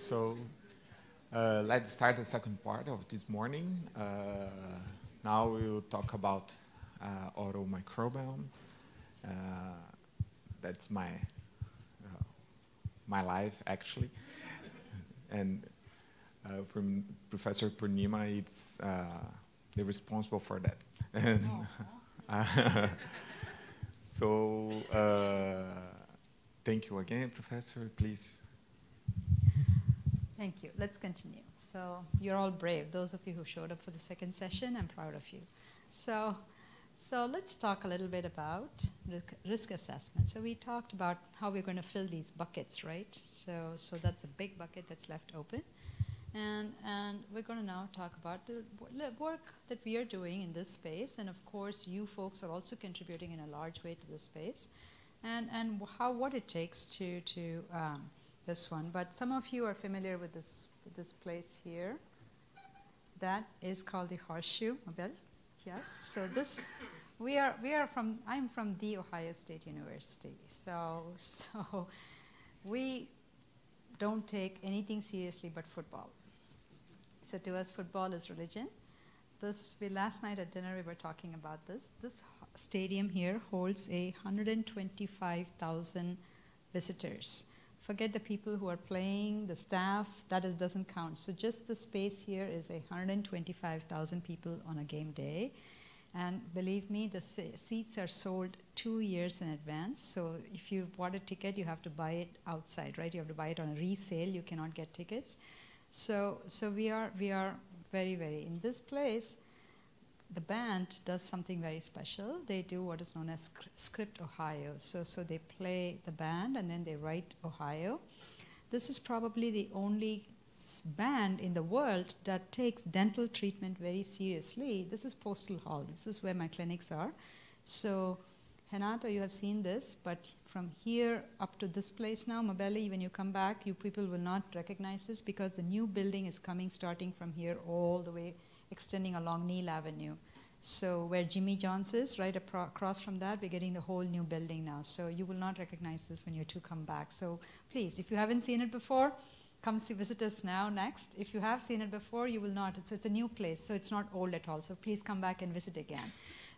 So uh, let's start the second part of this morning. Uh, now we'll talk about uh, oral microbiome. Uh, that's my uh, my life actually, and uh, from Professor Purnima, it's the responsible for that. And so thank you again, Professor. Please. Thank you. Let's continue. So you're all brave. Those of you who showed up for the second session, I'm proud of you. So, so let's talk a little bit about risk assessment. So we talked about how we're going to fill these buckets, right? So, so that's a big bucket that's left open. And, and we're going to now talk about the work that we are doing in this space. And of course, you folks are also contributing in a large way to this space. And, and how, what it takes to, to um, this one. But some of you are familiar with this, with this place here. That is called the Horseshoe, Abel. Yes. So this, we are, we are from, I'm from the Ohio State University. So, so we don't take anything seriously but football. So to us, football is religion. This, we, last night at dinner, we were talking about this. This stadium here holds a 125,000 visitors forget the people who are playing, the staff, that is, doesn't count. So just the space here is 125,000 people on a game day. And believe me, the seats are sold two years in advance. So if you bought a ticket, you have to buy it outside, right? You have to buy it on a resale. You cannot get tickets. So, so we are we are very very in this place the band does something very special. They do what is known as script Ohio. So, so they play the band and then they write Ohio. This is probably the only band in the world that takes dental treatment very seriously. This is Postle Hall. This is where my clinics are. So, Henata, you have seen this, but from here up to this place now, Mabelli, when you come back, you people will not recognize this because the new building is coming starting from here all the way extending along Neil Avenue. So where Jimmy John's is, right across from that, we're getting the whole new building now. So you will not recognize this when you two come back. So please, if you haven't seen it before, come see, visit us now next. If you have seen it before, you will not. So it's a new place, so it's not old at all. So please come back and visit again.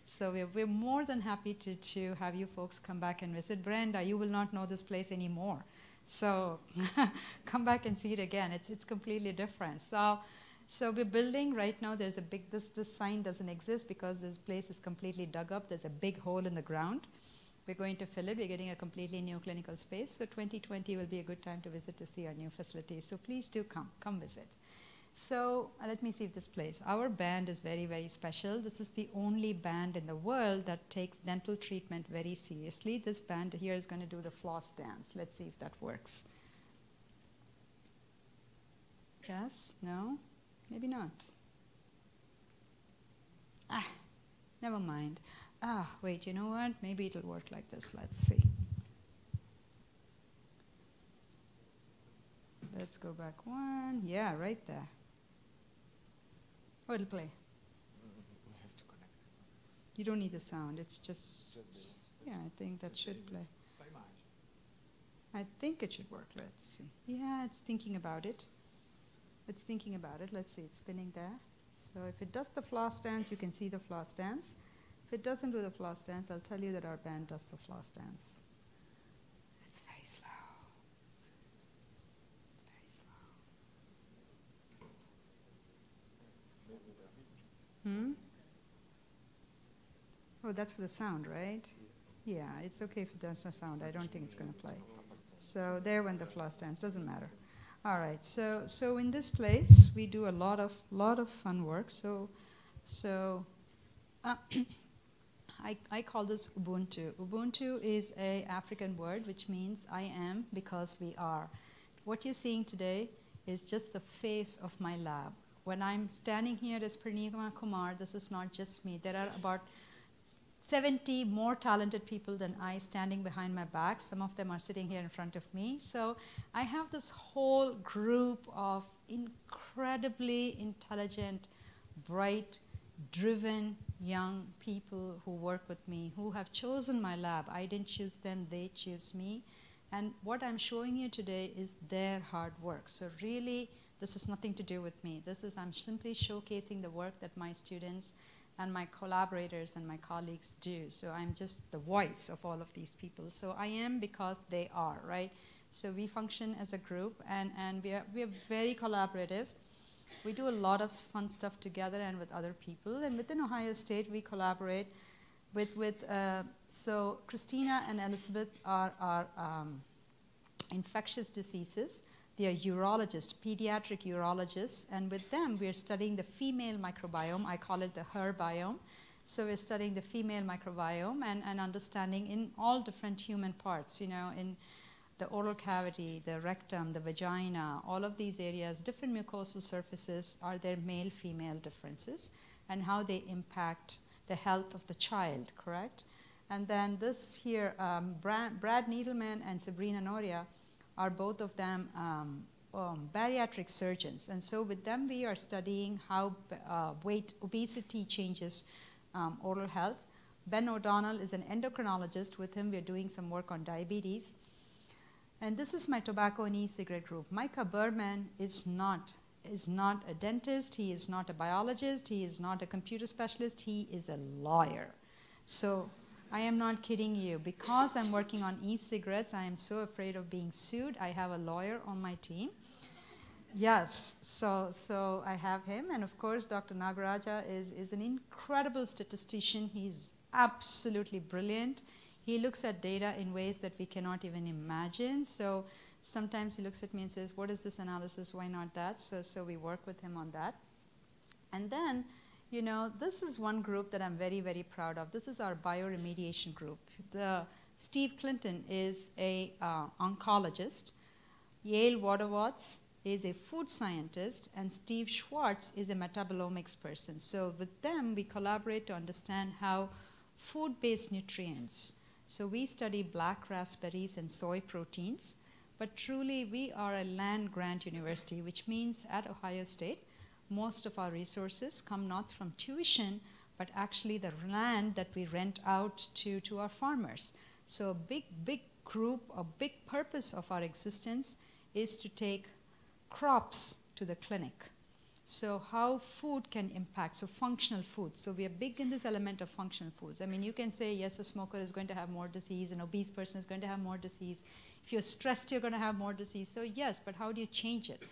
So we're, we're more than happy to, to have you folks come back and visit. Brenda, you will not know this place anymore. So come back and see it again. It's, it's completely different. So so we're building right now. There's a big this this sign doesn't exist because this place is completely dug up. There's a big hole in the ground. We're going to fill it. We're getting a completely new clinical space. So 2020 will be a good time to visit to see our new facilities. So please do come, come visit. So uh, let me see if this plays. Our band is very, very special. This is the only band in the world that takes dental treatment very seriously. This band here is going to do the floss dance. Let's see if that works. Yes? No? Maybe not. Ah, never mind. Ah, wait, you know what? Maybe it'll work like this. Let's see. Let's go back one. Yeah, right there. Oh, it'll play. You don't need the sound. It's just, yeah, I think that should play. I think it should work. Let's see. Yeah, it's thinking about it. It's thinking about it. Let's see, it's spinning there. So if it does the floss dance, you can see the floss dance. If it doesn't do the floss dance, I'll tell you that our band does the floss dance. It's very slow. It's very slow. Hmm? Oh, that's for the sound, right? Yeah, it's okay if it does no sound. I don't think it's going to play. So there went the floss dance. Doesn't matter. All right. So so in this place we do a lot of lot of fun work. So so uh, I I call this Ubuntu. Ubuntu is a African word which means I am because we are. What you're seeing today is just the face of my lab. When I'm standing here as Purnima Kumar, this is not just me. There are about 70 more talented people than I standing behind my back. Some of them are sitting here in front of me. So I have this whole group of incredibly intelligent, bright, driven young people who work with me, who have chosen my lab. I didn't choose them, they choose me. And what I'm showing you today is their hard work. So really, this is nothing to do with me. This is, I'm simply showcasing the work that my students and my collaborators and my colleagues do. So I'm just the voice of all of these people. So I am because they are, right? So we function as a group and, and we, are, we are very collaborative. We do a lot of fun stuff together and with other people. And within Ohio State, we collaborate with, with uh, so Christina and Elizabeth are, are um, infectious diseases. They are urologists, pediatric urologists, and with them we're studying the female microbiome. I call it the her biome. So we're studying the female microbiome and, and understanding in all different human parts, you know, in the oral cavity, the rectum, the vagina, all of these areas, different mucosal surfaces, are there male female differences and how they impact the health of the child, correct? And then this here, um, Brad, Brad, Needleman and Sabrina Noria are both of them um, um, bariatric surgeons. And so with them, we are studying how uh, weight, obesity changes um, oral health. Ben O'Donnell is an endocrinologist. With him, we're doing some work on diabetes. And this is my tobacco and e-cigarette group. Micah Berman is not is not a dentist, he is not a biologist, he is not a computer specialist, he is a lawyer. So I am not kidding you. Because I'm working on e cigarettes, I am so afraid of being sued. I have a lawyer on my team. Yes, so, so I have him. And of course, Dr. Nagaraja is, is an incredible statistician. He's absolutely brilliant. He looks at data in ways that we cannot even imagine. So Sometimes he looks at me and says, What is this analysis? Why not that? So, so we work with him on that. And then, you know, this is one group that I'm very, very proud of. This is our bioremediation group. The, Steve Clinton is a uh, oncologist. Yael Vodovotz is a food scientist, and Steve Schwartz is a metabolomics person. So with them, we collaborate to understand how food-based nutrients. So we study black raspberries and soy proteins but truly, we are a land grant university, which means at Ohio State, most of our resources come not from tuition, but actually the land that we rent out to, to our farmers. So a big, big group, a big purpose of our existence is to take crops to the clinic. So how food can impact, so functional food. So we are big in this element of functional foods. I mean, you can say, yes, a smoker is going to have more disease, an obese person is going to have more disease. If you're stressed, you're going to have more disease. So yes, but how do you change it?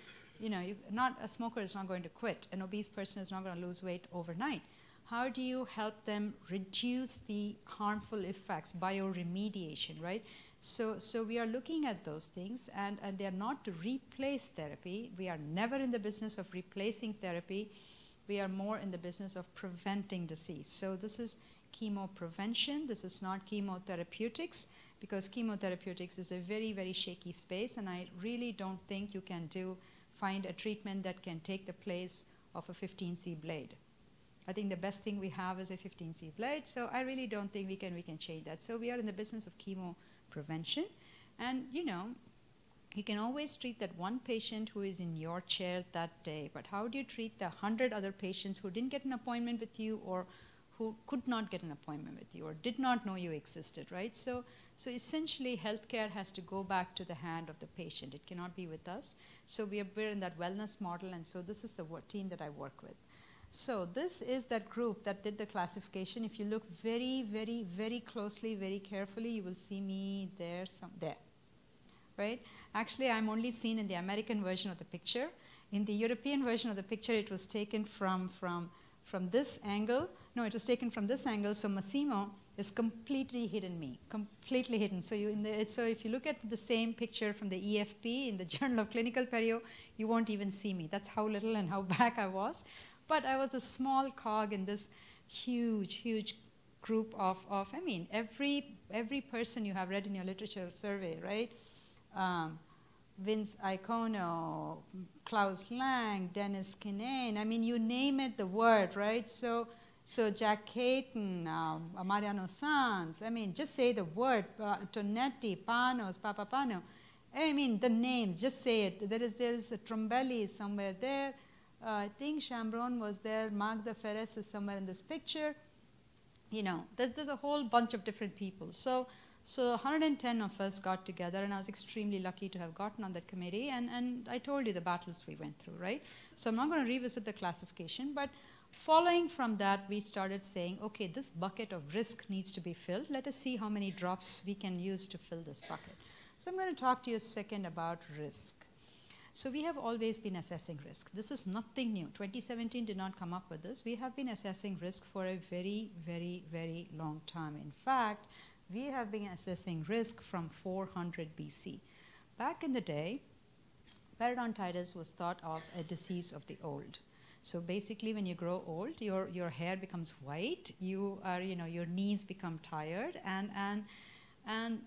You know, you, not a smoker is not going to quit. An obese person is not going to lose weight overnight. How do you help them reduce the harmful effects, bioremediation, right? So, so we are looking at those things, and, and they are not to replace therapy. We are never in the business of replacing therapy. We are more in the business of preventing disease. So this is chemo prevention. This is not chemotherapeutics because chemotherapeutics is a very, very shaky space, and I really don't think you can do find a treatment that can take the place of a 15C blade. I think the best thing we have is a 15C blade, so I really don't think we can we can change that. So we are in the business of chemo prevention, and you know, you can always treat that one patient who is in your chair that day, but how do you treat the hundred other patients who didn't get an appointment with you or who could not get an appointment with you or did not know you existed, right? So so essentially, healthcare has to go back to the hand of the patient. It cannot be with us. So we are, we're in that wellness model, and so this is the team that I work with. So this is that group that did the classification. If you look very, very, very closely, very carefully, you will see me there, some, there, right? Actually, I'm only seen in the American version of the picture. In the European version of the picture, it was taken from, from, from this angle. No, it was taken from this angle. So Massimo is completely hidden me, completely hidden. So, you in the, so if you look at the same picture from the EFP in the Journal of Clinical Perio, you won't even see me. That's how little and how back I was. But I was a small cog in this huge, huge group of, of I mean, every, every person you have read in your literature survey, right? Um, Vince Iacono, Klaus Lang, Dennis Kinane, I mean, you name it, the word, right? So so Jack Caton, um, Mariano Sanz, I mean, just say the word, uh, Tonetti, Panos, Papapanou. I mean, the names, just say it. There is, there is a Trombelli somewhere there. Uh, I think Chambrone was there. Magda Feres is somewhere in this picture. You know, there's, there's a whole bunch of different people. So, So 110 of us got together, and I was extremely lucky to have gotten on that committee. And, and I told you the battles we went through, right? So I'm not going to revisit the classification, but following from that, we started saying, okay, this bucket of risk needs to be filled. Let us see how many drops we can use to fill this bucket. So I'm going to talk to you a second about risk. So we have always been assessing risk. This is nothing new. 2017 did not come up with this. We have been assessing risk for a very, very, very long time. In fact, we have been assessing risk from 400 BC. Back in the day, periodontitis was thought of a disease of the old. So basically, when you grow old, your, your hair becomes white, you are, you know, your knees become tired, and, and, and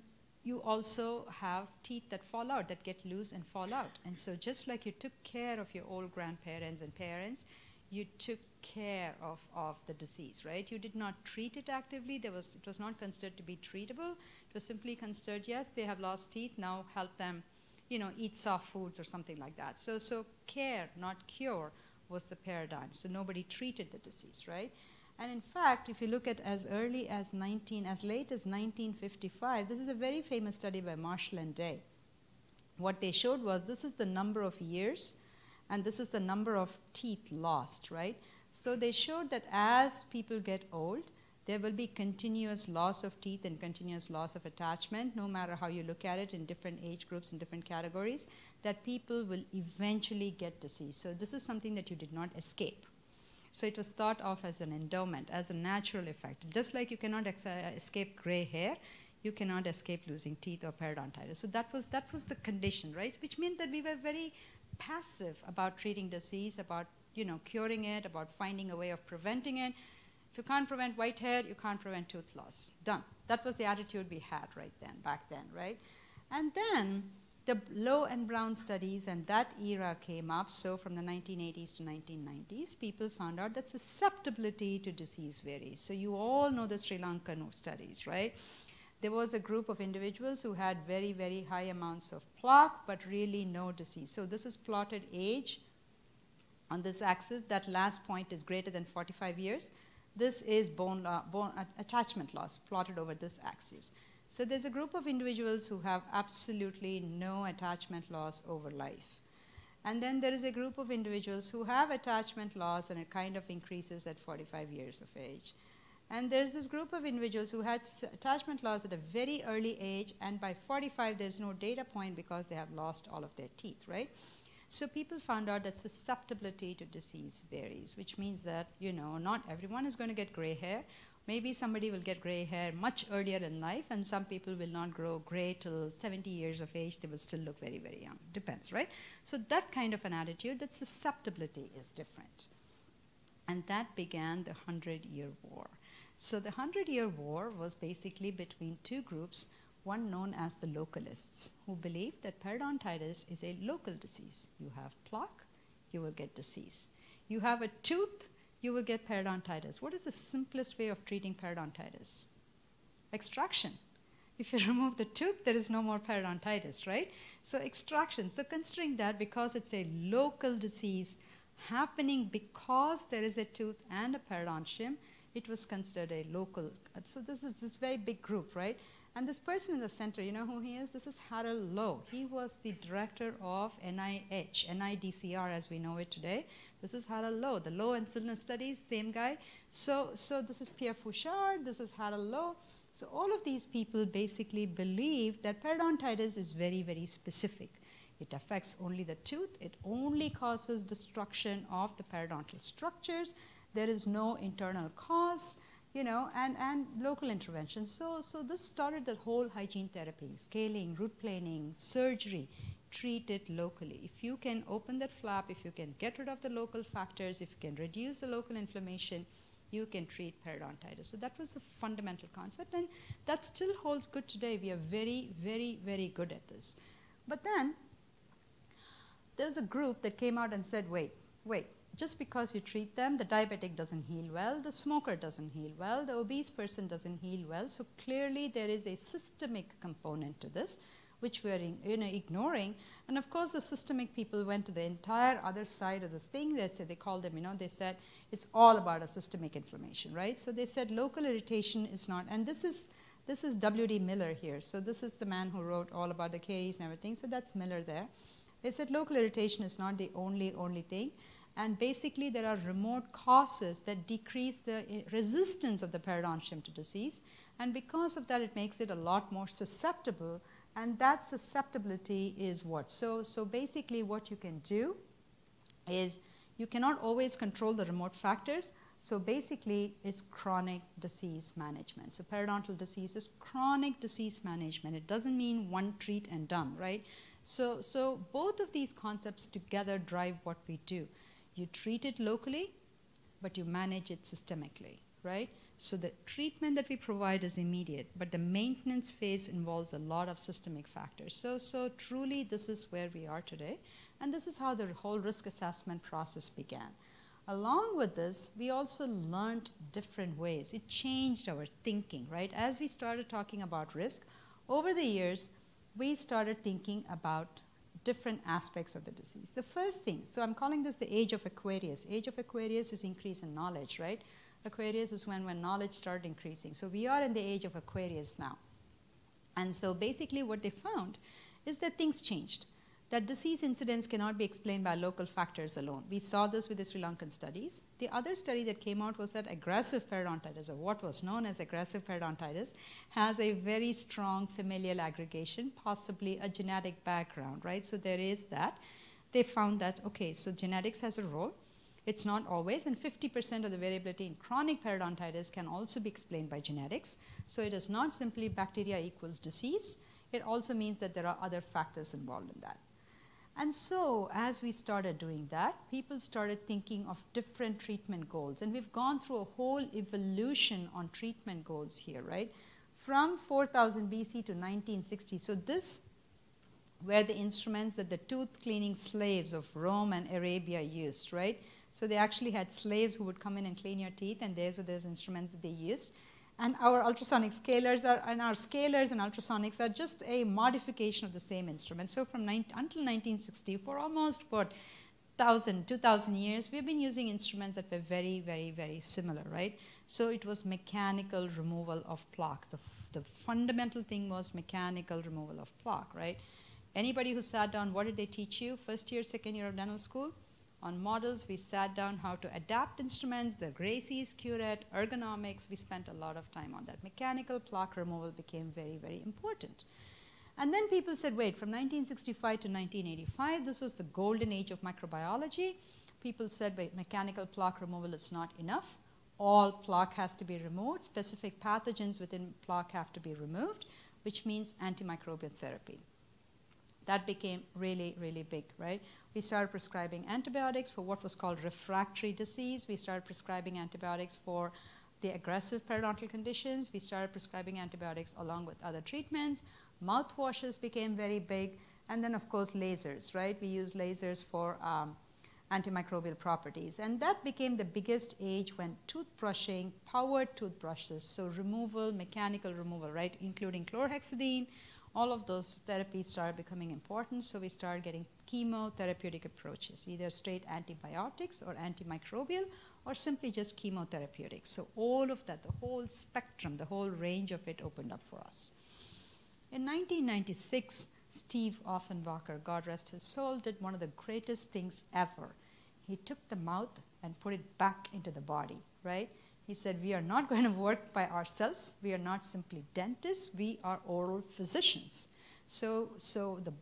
you also have teeth that fall out, that get loose and fall out. And so, just like you took care of your old grandparents and parents, you took care of, of the disease, right? You did not treat it actively. There was, it was not considered to be treatable. It was simply considered, yes, they have lost teeth, now help them, you know, eat soft foods or something like that. So, so care, not cure, was the paradigm. So nobody treated the disease, right? And in fact, if you look at as early as 19, as late as 1955, this is a very famous study by Marshall and Day. What they showed was this is the number of years and this is the number of teeth lost, right? So they showed that as people get old, there will be continuous loss of teeth and continuous loss of attachment, no matter how you look at it in different age groups and different categories, that people will eventually get disease. So this is something that you did not escape. So it was thought of as an endowment, as a natural effect. Just like you cannot uh, escape gray hair, you cannot escape losing teeth or periodontitis. So that was, that was the condition, right? Which meant that we were very passive about treating disease, about you know, curing it, about finding a way of preventing it. If you can't prevent white hair, you can't prevent tooth loss. Done. That was the attitude we had right then, back then, right? And then the Löe and Brown studies and that era came up. So from the 1980s to 1990s, people found out that susceptibility to disease varies. So you all know the Sri Lankan studies, right? There was a group of individuals who had very, very high amounts of plaque, but really no disease. So this is plotted age on this axis. That last point is greater than 45 years. This is bone, bone attachment loss plotted over this axis. So there's a group of individuals who have absolutely no attachment loss over life. And then there is a group of individuals who have attachment loss and it kind of increases at 45 years of age. And there's this group of individuals who had attachment loss at a very early age, and by 45, there's no data point because they have lost all of their teeth, right? So people found out that susceptibility to disease varies, which means that, you know, not everyone is going to get gray hair. Maybe somebody will get gray hair much earlier in life, and some people will not grow gray till 70 years of age. They will still look very, very young. Depends, right? So, that kind of an attitude, that susceptibility is different. And that began the Hundred Year War. So, the Hundred Year War was basically between two groups, one known as the localists, who believe that periodontitis is a local disease. You have plaque, you will get disease. You have a tooth, you will get periodontitis. What is the simplest way of treating periodontitis? Extraction. If you remove the tooth, there is no more periodontitis, right? So, extraction. So, considering that because it's a local disease happening because there is a tooth and a periodontium, it was considered a local. So, this is this very big group, right? And this person in the center, you know who he is? This is Harald Löe. He was the director of NIH, NIDCR as we know it today. This is Harold Löe, the Low and Silness Studies, same guy. So, so this is Pierre Fauchard, this is Harold Low. So all of these people basically believe that periodontitis is very, very specific. It affects only the tooth. It only causes destruction of the periodontal structures. There is no internal cause you know, and, and local interventions. So, so this started the whole hygiene therapy, scaling, root planing, surgery, treat it locally. If you can open that flap, if you can get rid of the local factors, if you can reduce the local inflammation, you can treat periodontitis. So that was the fundamental concept, and that still holds good today. We are very, very, very good at this. But then there's a group that came out and said, wait, wait, just because you treat them, the diabetic doesn't heal well, the smoker doesn't heal well, the obese person doesn't heal well. So clearly there is a systemic component to this, which we are you know, ignoring. And of course, the systemic people went to the entire other side of this thing. They said they called them, you know, they said it's all about a systemic inflammation, right? So they said local irritation is not, and this is This is W.D. Miller here. So this is the man who wrote all about the caries and everything. So that's Miller there. They said local irritation is not the only, only thing. And basically, there are remote causes that decrease the eh, resistance of the periodontium to disease. And because of that, it makes it a lot more susceptible. And that susceptibility is what? So, so basically, what you can do is you cannot always control the remote factors. So basically, it's chronic disease management. So periodontal disease is chronic disease management. It doesn't mean one treat and done, right? So, so both of these concepts together drive what we do. You treat it locally, but you manage it systemically, right? So the treatment that we provide is immediate, but the maintenance phase involves a lot of systemic factors. So, so truly, this is where we are today, and this is how the whole risk assessment process began. Along with this, we also learned different ways. It changed our thinking, right? As we started talking about risk, over the years, we started thinking about different aspects of the disease. The first thing, so I'm calling this the age of Aquarius. Age of Aquarius is increase in knowledge, right? Aquarius is when, when knowledge started increasing. So we are in the age of Aquarius now. And so basically what they found is that things changed that disease incidence cannot be explained by local factors alone. We saw this with the Sri Lankan studies. The other study that came out was that aggressive periodontitis, or what was known as aggressive periodontitis, has a very strong familial aggregation, possibly a genetic background, right? So there is that. They found that, okay, so genetics has a role. It's not always, and 50% of the variability in chronic periodontitis can also be explained by genetics. So it is not simply bacteria equals disease. It also means that there are other factors involved in that. And so, as we started doing that, people started thinking of different treatment goals. And we've gone through a whole evolution on treatment goals here, right? From 4000 BC to 1960. So, this were the instruments that the tooth cleaning slaves of Rome and Arabia used, right? So, they actually had slaves who would come in and clean your teeth, and these were those instruments that they used and our ultrasonic scalers are, and our scalers and ultrasonics are just a modification of the same instrument. So from until 1960, for almost what 1,000, 2,000 years, we've been using instruments that were very, very, very similar, right? So it was mechanical removal of plaque. The, the fundamental thing was mechanical removal of plaque, right? Anybody who sat down, what did they teach you? First year, second year of dental school? On models, we sat down how to adapt instruments, the Gracey's, curette, ergonomics. We spent a lot of time on that. Mechanical plaque removal became very, very important. And then people said, wait, from 1965 to 1985, this was the golden age of microbiology. People said, wait, mechanical plaque removal is not enough. All plaque has to be removed. Specific pathogens within plaque have to be removed, which means antimicrobial therapy. That became really, really big, right? We started prescribing antibiotics for what was called refractory disease. We started prescribing antibiotics for the aggressive periodontal conditions. We started prescribing antibiotics along with other treatments. Mouthwashes became very big. And then, of course, lasers, right? We use lasers for um, antimicrobial properties. And that became the biggest age when toothbrushing, powered toothbrushes, so removal, mechanical removal, right, including chlorhexidine, all of those therapies started becoming important. So we started getting chemotherapeutic approaches, either straight antibiotics or antimicrobial, or simply just chemotherapeutics. So all of that, the whole spectrum, the whole range of it opened up for us. In 1996, Steve Offenbacher, God rest his soul, did one of the greatest things ever. He took the mouth and put it back into the body, right? He said, We are not going to work by ourselves. We are not simply dentists, we are oral physicians. So, so the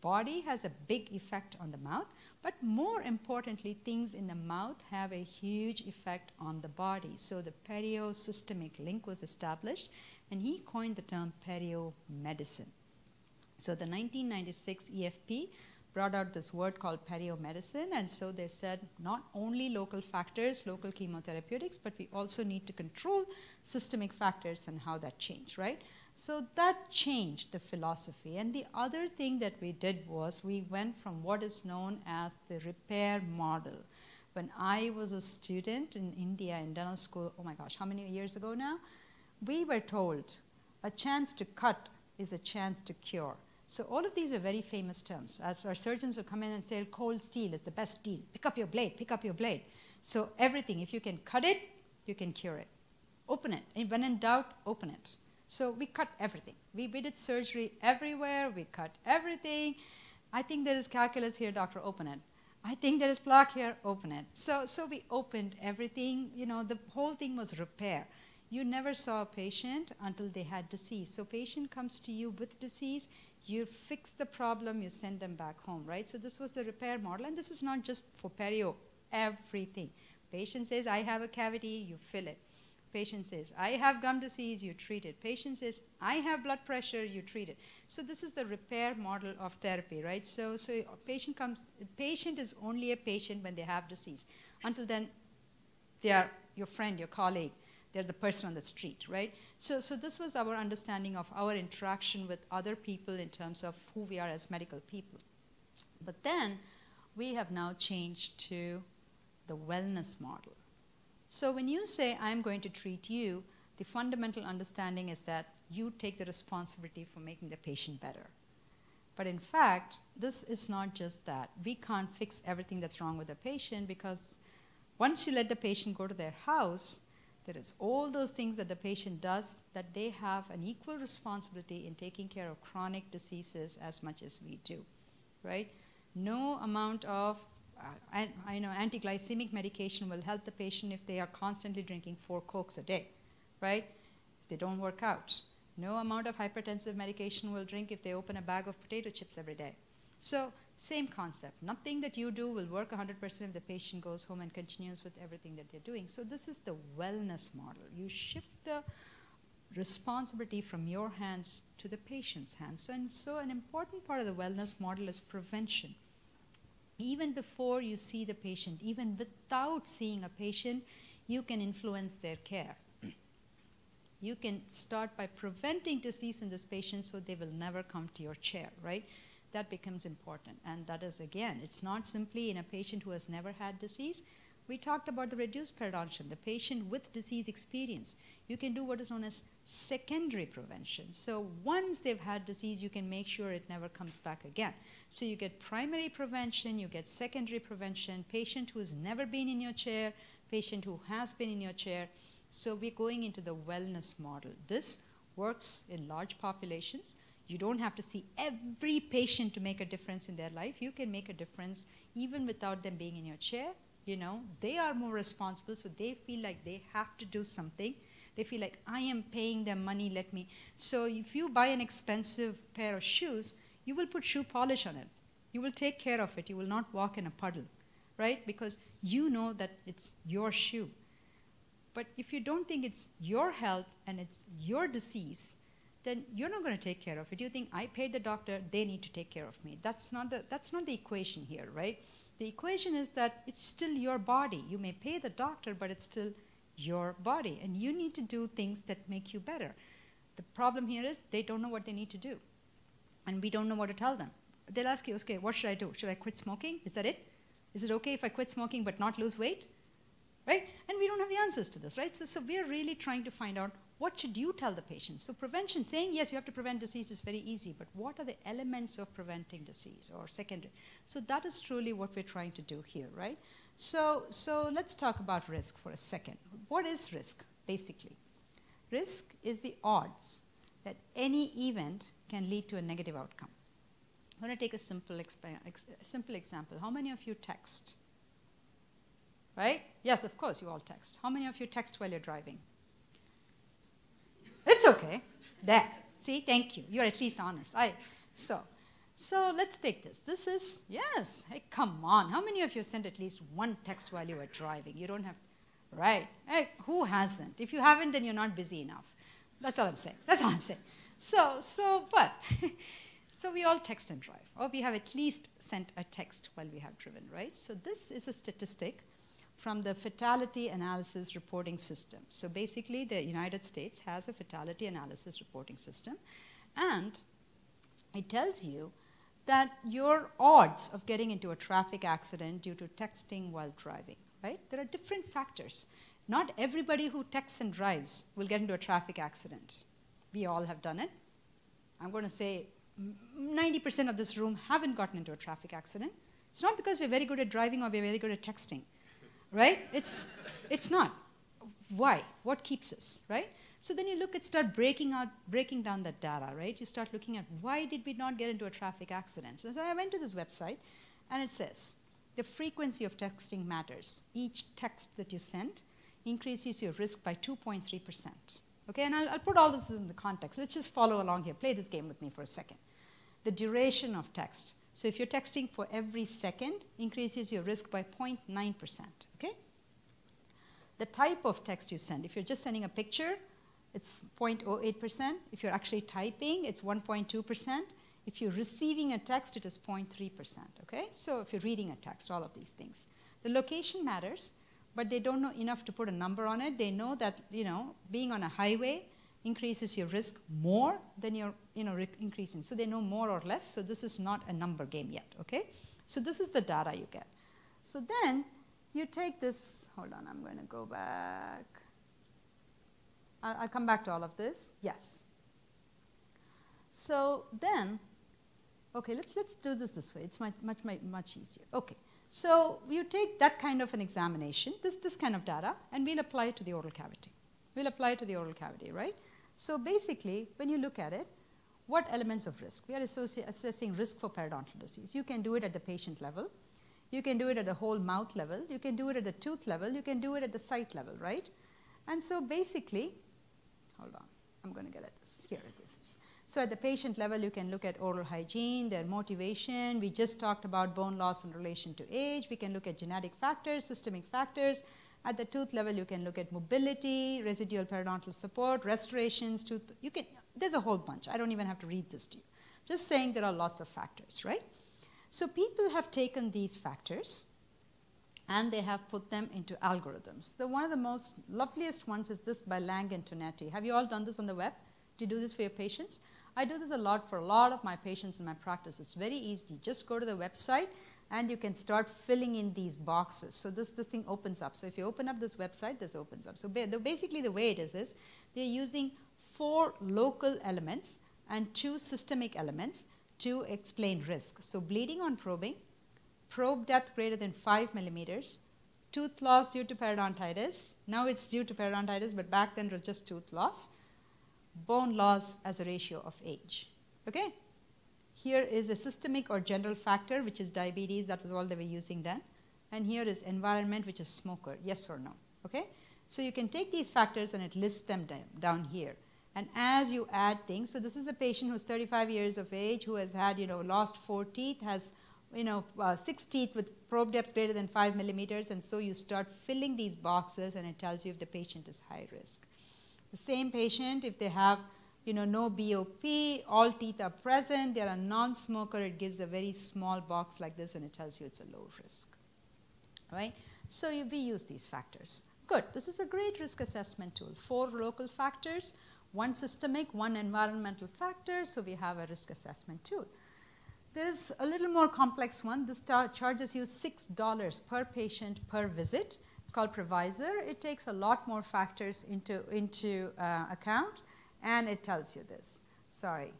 body has a big effect on the mouth, but more importantly, things in the mouth have a huge effect on the body. So the periosystemic link was established, and he coined the term periomedicine. So the 1996 EFP brought out this word called periomedicine. And so they said not only local factors, local chemotherapeutics, but we also need to control systemic factors and how that changed, right? So that changed the philosophy. And the other thing that we did was we went from what is known as the repair model. When I was a student in India in dental school, oh my gosh, how many years ago now? We were told a chance to cut is a chance to cure. So all of these are very famous terms. As our surgeons will come in and say, cold steel is the best steel. Pick up your blade, pick up your blade. So everything, if you can cut it, you can cure it. Open it. When in doubt, open it. So we cut everything. We, we did surgery everywhere. We cut everything. I think there is calculus here, doctor, open it. I think there is plaque here, open it. So, so we opened everything. You know, the whole thing was repair. You never saw a patient until they had disease. So patient comes to you with disease, you fix the problem, you send them back home, right? So this was the repair model, and this is not just for perio, everything. Patient says, I have a cavity, you fill it. Patient says, I have gum disease, you treat it. Patient says, I have blood pressure, you treat it. So this is the repair model of therapy, right? So, so patient comes, patient is only a patient when they have disease. Until then, they are your friend, your colleague, they're the person on the street, right? So, so this was our understanding of our interaction with other people in terms of who we are as medical people. But then we have now changed to the wellness model. So when you say, I'm going to treat you, the fundamental understanding is that you take the responsibility for making the patient better. But in fact, this is not just that. We can't fix everything that's wrong with the patient because once you let the patient go to their house, there is all those things that the patient does that they have an equal responsibility in taking care of chronic diseases as much as we do, right? No amount of uh, I know anti-glycemic medication will help the patient if they are constantly drinking four cokes a day, right? If they don't work out. No amount of hypertensive medication will drink if they open a bag of potato chips every day. So same concept. Nothing that you do will work 100% if the patient goes home and continues with everything that they're doing. So this is the wellness model. You shift the responsibility from your hands to the patient's hands. So, and so an important part of the wellness model is prevention even before you see the patient, even without seeing a patient, you can influence their care. you can start by preventing disease in this patient so they will never come to your chair, right? That becomes important. And that is, again, it's not simply in a patient who has never had disease. We talked about the reduced periodontium, the patient with disease experience. You can do what is known as secondary prevention. So once they've had disease, you can make sure it never comes back again. So you get primary prevention, you get secondary prevention, patient who has never been in your chair, patient who has been in your chair. So we're going into the wellness model. This works in large populations. You don't have to see every patient to make a difference in their life. You can make a difference even without them being in your chair. You know, they are more responsible, so they feel like they have to do something. They feel like I am paying them money, let me. So if you buy an expensive pair of shoes, you will put shoe polish on it. You will take care of it. You will not walk in a puddle, right? Because you know that it's your shoe. But if you don't think it's your health and it's your disease, then you're not going to take care of it. You think I paid the doctor, they need to take care of me. That's not the that's not the equation here, right? The equation is that it's still your body. You may pay the doctor, but it's still your body, and you need to do things that make you better. The problem here is they don't know what they need to do and we don't know what to tell them. They'll ask you, okay, what should I do? Should I quit smoking? Is that it? Is it okay if I quit smoking but not lose weight? Right? And we don't have the answers to this, right? So, so we're really trying to find out what should you tell the patients? So prevention, saying yes, you have to prevent disease is very easy, but what are the elements of preventing disease or secondary? So that is truly what we're trying to do here, right? So, so let's talk about risk for a second. What is risk, basically? Risk is the odds that any event can lead to a negative outcome. I'm going to take a simple, ex simple example. How many of you text? Right? Yes, of course, you all text. How many of you text while you're driving? It's okay. There. See, thank you. You're at least honest. I, so, so let's take this. This is, yes, hey, come on. How many of you sent at least one text while you were driving? You don't have, right? Hey, who hasn't? If you haven't, then you're not busy enough. That's all I'm saying. That's all I'm saying. So, so, but, so we all text and drive, or we have at least sent a text while we have driven, right? So this is a statistic from the fatality analysis reporting system. So basically, the United States has a fatality analysis reporting system, and it tells you that your odds of getting into a traffic accident due to texting while driving, right? There are different factors. Not everybody who texts and drives will get into a traffic accident. We all have done it. I'm going to say 90% of this room haven't gotten into a traffic accident. It's not because we're very good at driving or we're very good at texting, right? It's, it's not. Why? What keeps us, right? So then you look at start breaking out, breaking down that data, right? You start looking at why did we not get into a traffic accident? So, I went to this website, and it says the frequency of texting matters. Each text that you send increases your risk by 2.3 percent. Okay, and I'll, I'll put all this in the context. Let's just follow along here. Play this game with me for a second. The duration of text. So if you're texting for every second, increases your risk by 0.9 percent. Okay. The type of text you send. If you're just sending a picture, it's 0.08%. If you're actually typing, it's 1.2%. If you're receiving a text, it is 0.3%. Okay? So if you're reading a text, all of these things. The location matters, but they don't know enough to put a number on it. They know that, you know, being on a highway increases your risk more than you're, you know, increasing. So they know more or less. So this is not a number game yet. Okay? So this is the data you get. So then you take this, hold on, I'm going to go back. I'll, I'll come back to all of this. Yes. So then, okay, let's, let's do this this way. It's much, much, much easier. Okay. So you take that kind of an examination, this, this kind of data, and we'll apply it to the oral cavity. We'll apply it to the oral cavity, right? So basically, when you look at it, what elements of risk? We are assessing risk for periodontal disease. You can do it at the patient level. You can do it at the whole mouth level. You can do it at the tooth level. You can do it at the site level, right? And so basically, hold on, I'm going to get at this. Here it is. So at the patient level, you can look at oral hygiene, their motivation. We just talked about bone loss in relation to age. We can look at genetic factors, systemic factors. At the tooth level, you can look at mobility, residual periodontal support, restorations, tooth. You can. There's a whole bunch. I don't even have to read this to you. Just saying there are lots of factors, right? So people have taken these factors and they have put them into algorithms. The one of the most loveliest ones is this by Lang and Tonetti. Have you all done this on the web? Do you do this for your patients? I do this a lot for a lot of my patients in my practice. It's very easy. Just go to the website and you can start filling in these boxes. So this, this thing opens up. So if you open up this website, this opens up. So basically the way it is is they're using four local elements and two systemic elements to explain risk. So bleeding on probing, probe depth greater than 5 millimeters, tooth loss due to periodontitis. Now it's due to periodontitis, but back then it was just tooth loss. Bone loss as a ratio of age. Okay? Here is a systemic or general factor, which is diabetes. That was all they were using then. And here is environment, which is smoker. Yes or no. Okay? So you can take these factors and it lists them down here. And as you add things, so this is the patient who's 35 years of age, who has had, you know, lost four teeth, has you know, uh, six teeth with probe depths greater than five millimeters, and so you start filling these boxes, and it tells you if the patient is high risk. The same patient, if they have, you know, no BOP, all teeth are present, they are a non-smoker, it gives a very small box like this, and it tells you it's a low risk. Right? So you, we use these factors. Good. This is a great risk assessment tool. Four local factors, one systemic, one environmental factor. So we have a risk assessment tool. There's a little more complex one. This charges you $6 per patient per visit. It's called PreViser. It takes a lot more factors into, into uh, account, and it tells you this. Sorry.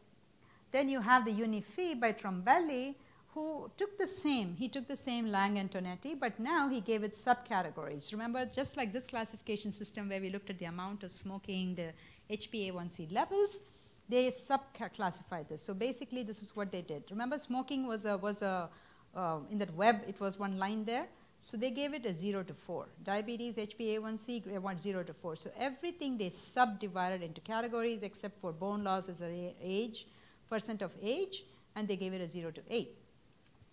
Then you have the UniFe by Trombelli, who took the same. He took the same Lang and Tonetti, but now he gave it subcategories. Remember, just like this classification system where we looked at the amount of smoking, the HbA1c levels, they sub-classified this. So basically, this is what they did. Remember, smoking was a, was a uh, in that web, it was one line there. So they gave it a 0 to 4. Diabetes, HbA1c, they want 0 to 4. So everything they subdivided into categories except for bone loss as a age, percent of age, and they gave it a 0 to 8.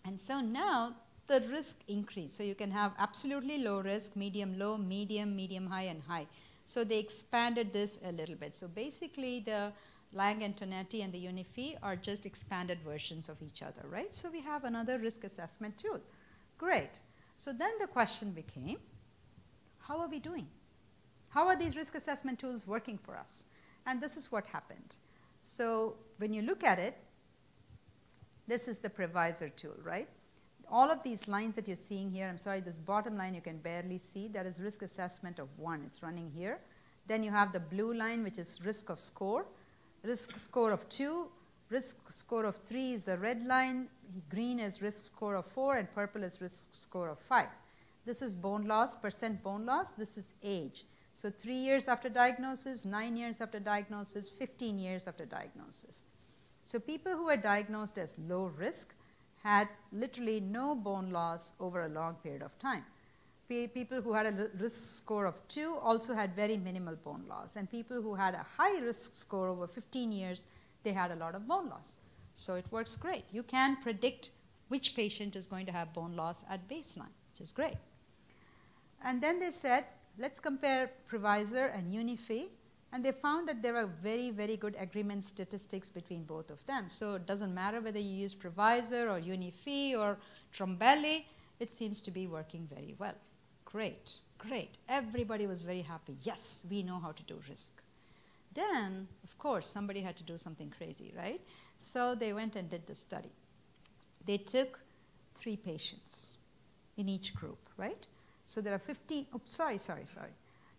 And so now the risk increased. So you can have absolutely low risk, medium low, medium, medium high, and high. So they expanded this a little bit. So basically the Lang and Tonetti and the UniFe are just expanded versions of each other, right? So we have another risk assessment tool. Great. So then the question became, how are we doing? How are these risk assessment tools working for us? And this is what happened. So when you look at it, this is the PreViser tool, right? All of these lines that you're seeing here, I'm sorry, this bottom line you can barely see, that is risk assessment of one, it's running here. Then you have the blue line, which is risk of score risk score of 2, risk score of 3 is the red line, green is risk score of 4, and purple is risk score of 5. This is bone loss, percent bone loss, this is age. So, three years after diagnosis, nine years after diagnosis, 15 years after diagnosis. So, people who are diagnosed as low risk had literally no bone loss over a long period of time. People who had a risk score of 2 also had very minimal bone loss, and people who had a high risk score over 15 years, they had a lot of bone loss. So, it works great. You can predict which patient is going to have bone loss at baseline, which is great. And then they said, let's compare PreViser and UniFe and they found that there are very, very good agreement statistics between both of them. So it doesn't matter whether you use PreViser or UniFe or Trombelli, it seems to be working very well. Great, great. Everybody was very happy. Yes, we know how to do risk. Then, of course, somebody had to do something crazy, right? So they went and did the study. They took three patients in each group, right? So there are 15, oops, sorry, sorry, sorry.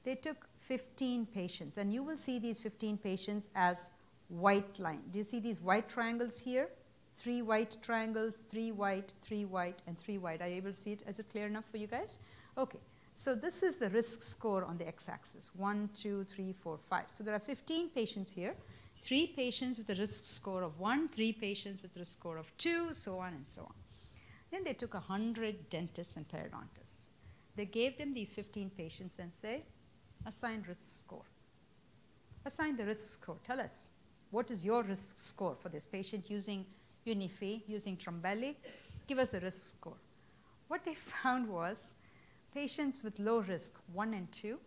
They took 15 patients, and you will see these 15 patients as white line. Do you see these white triangles here? Three white triangles, three white, three white, and three white. Are you able to see it? Is it clear enough for you guys? Okay. So this is the risk score on the x-axis. One, two, three, four, five. So there are 15 patients here. Three patients with a risk score of 1, three patients with a risk score of 2, so on and so on. Then they took 100 dentists and periodontists. They gave them these 15 patients and say, assign risk score. Assign the risk score. Tell us, what is your risk score for this patient using UniFe, using Trombelli? Give us a risk score. What they found was patients with low risk, 1 and 2,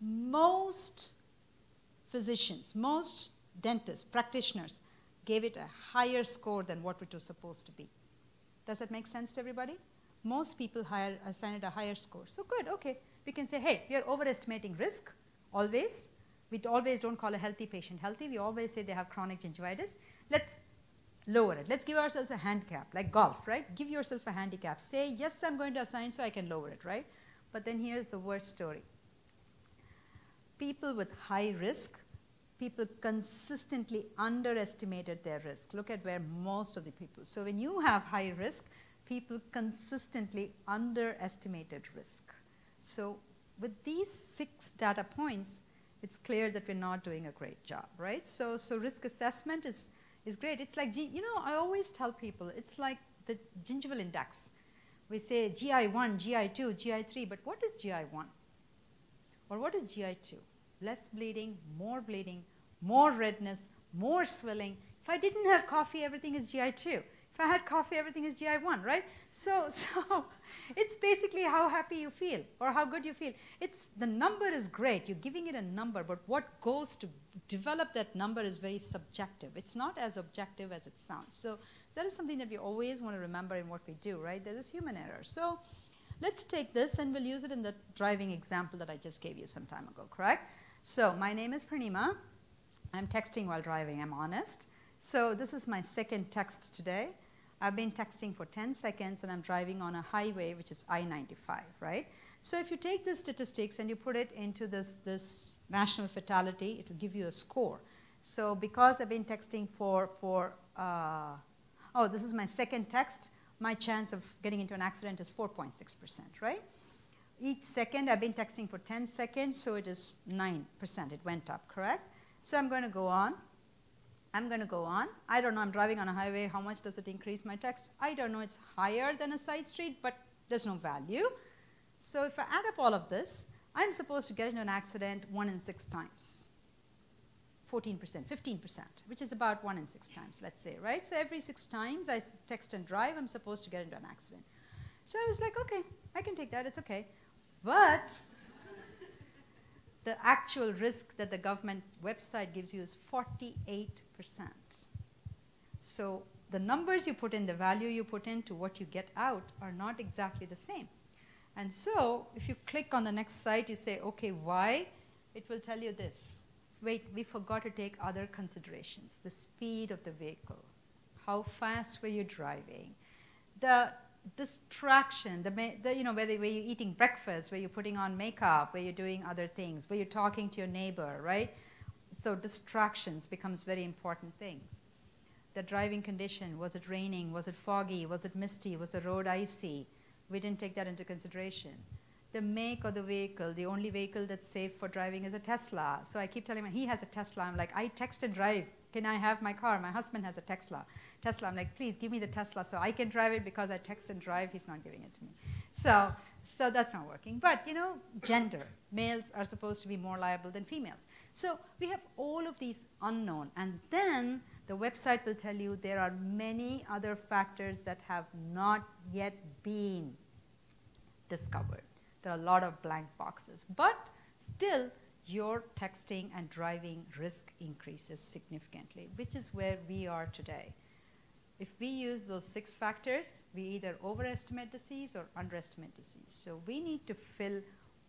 most physicians, most dentists, practitioners gave it a higher score than what it was supposed to be. Does that make sense to everybody? Most people higher, assign it a higher score. So good, okay we can say, hey, we are overestimating risk always. We always don't call a healthy patient healthy. We always say they have chronic gingivitis. Let's lower it. Let's give ourselves a handicap, like golf, right? Give yourself a handicap. Say, yes, I'm going to assign so I can lower it, right? But then here's the worst story. People with high risk, people consistently underestimated their risk. Look at where most of the people. So when you have high risk, people consistently underestimated risk. So with these six data points, it's clear that we're not doing a great job, right? So, so risk assessment is, is great. It's like, you know, I always tell people, it's like the gingival index. We say GI1, GI2, GI3, but what is GI1? Or what is GI2? Less bleeding, more bleeding, more redness, more swelling. If I didn't have coffee, everything is GI2. If I had coffee, everything is GI1, right? So, so it's basically how happy you feel or how good you feel. It's the number is great. You're giving it a number, but what goes to develop that number is very subjective. It's not as objective as it sounds. So that is something that we always want to remember in what we do, right? There is human error. So let's take this and we'll use it in the driving example that I just gave you some time ago, correct? So my name is Purnima. I'm texting while driving, I'm honest. So this is my second text today. I've been texting for 10 seconds and I'm driving on a highway, which is I-95, right? So if you take the statistics and you put it into this, this national fatality, it will give you a score. So because I've been texting for, for uh, oh, this is my second text, my chance of getting into an accident is 4.6%, right? Each second, I've been texting for 10 seconds, so it is 9%. It went up, correct? So I'm going to go on. I'm going to go on. I don't know, I'm driving on a highway. How much does it increase my text? I don't know. It's higher than a side street, but there's no value. So if I add up all of this, I'm supposed to get into an accident one in six times. 14%, 15%, which is about one in six times, let's say, right? So every six times I text and drive, I'm supposed to get into an accident. So I was like, okay, I can take that, it's okay. But the actual risk that the government website gives you is 48%. So the numbers you put in, the value you put in to what you get out are not exactly the same. And so if you click on the next site, you say, okay, why? It will tell you this. Wait, we forgot to take other considerations. The speed of the vehicle. How fast were you driving? The distraction, the, the, you know, whether, where you're eating breakfast, where you're putting on makeup, where you're doing other things, where you're talking to your neighbor, right? So distractions becomes very important things. The driving condition, was it raining, was it foggy, was it misty, was the road icy? We didn't take that into consideration. the make of the vehicle, the only vehicle that's safe for driving is a Tesla. So I keep telling him, he has a Tesla. I'm like, I text and drive. Can I have my car? My husband has a Tesla. Tesla, I'm like, please give me the Tesla so I can drive it because I text and drive. He's not giving it to me. So, so that's not working. But, you know, gender. Males are supposed to be more liable than females. So we have all of these unknown. And then the website will tell you there are many other factors that have not yet been discovered. There are a lot of blank boxes. But still, your texting and driving risk increases significantly, which is where we are today. If we use those six factors, we either overestimate disease or underestimate disease. So we need to fill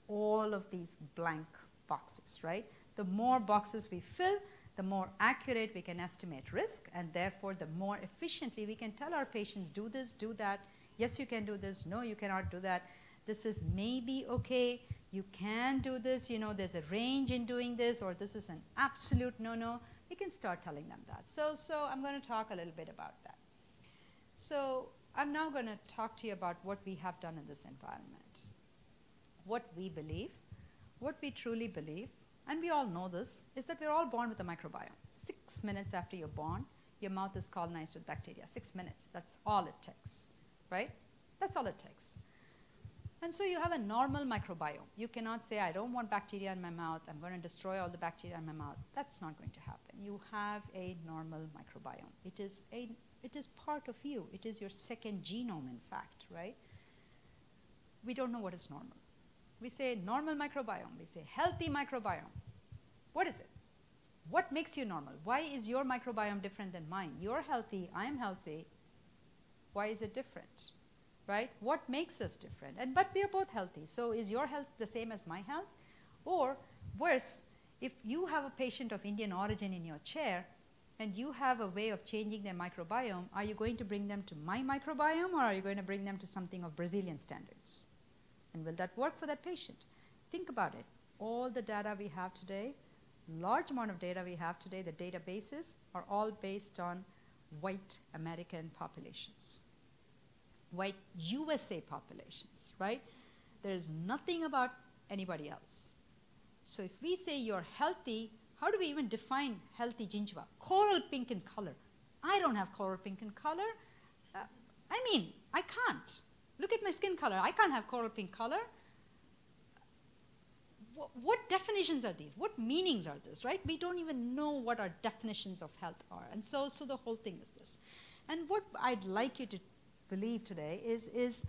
all of these blank boxes, right? The more boxes we fill, the more accurate we can estimate risk, and therefore the more efficiently we can tell our patients, do this, do that, yes, you can do this, no, you cannot do that, this is maybe okay, you can do this, you know, there's a range in doing this, or this is an absolute no-no, we can start telling them that. So, so I'm going to talk a little bit about that. So I'm now going to talk to you about what we have done in this environment, what we believe, what we truly believe, and we all know this, is that we're all born with a microbiome. Six minutes after you're born, your mouth is colonized with bacteria. Six minutes, that's all it takes, right? That's all it takes. And so you have a normal microbiome. You cannot say, I don't want bacteria in my mouth, I'm going to destroy all the bacteria in my mouth. That's not going to happen. You have a normal microbiome. It is, a, it is part of you, it is your second genome, in fact, right? We don't know what is normal. We say normal microbiome, we say healthy microbiome. What is it? What makes you normal? Why is your microbiome different than mine? You're healthy, I'm healthy. Why is it different? Right? What makes us different? And but we are both healthy. So is your health the same as my health? Or worse, if you have a patient of Indian origin in your chair and you have a way of changing their microbiome, are you going to bring them to my microbiome or are you going to bring them to something of Brazilian standards? And will that work for that patient? Think about it. All the data we have today, large amount of data we have today, the databases are all based on white American populations white USA populations, right? There's nothing about anybody else. So if we say you're healthy, how do we even define healthy gingiva? Coral pink in color. I don't have coral pink in color. Uh, I mean, I can't. Look at my skin color. I can't have coral pink color. What, what definitions are these? What meanings are this, right? We don't even know what our definitions of health are. And so, so the whole thing is this. And what I'd like you to believe today is, is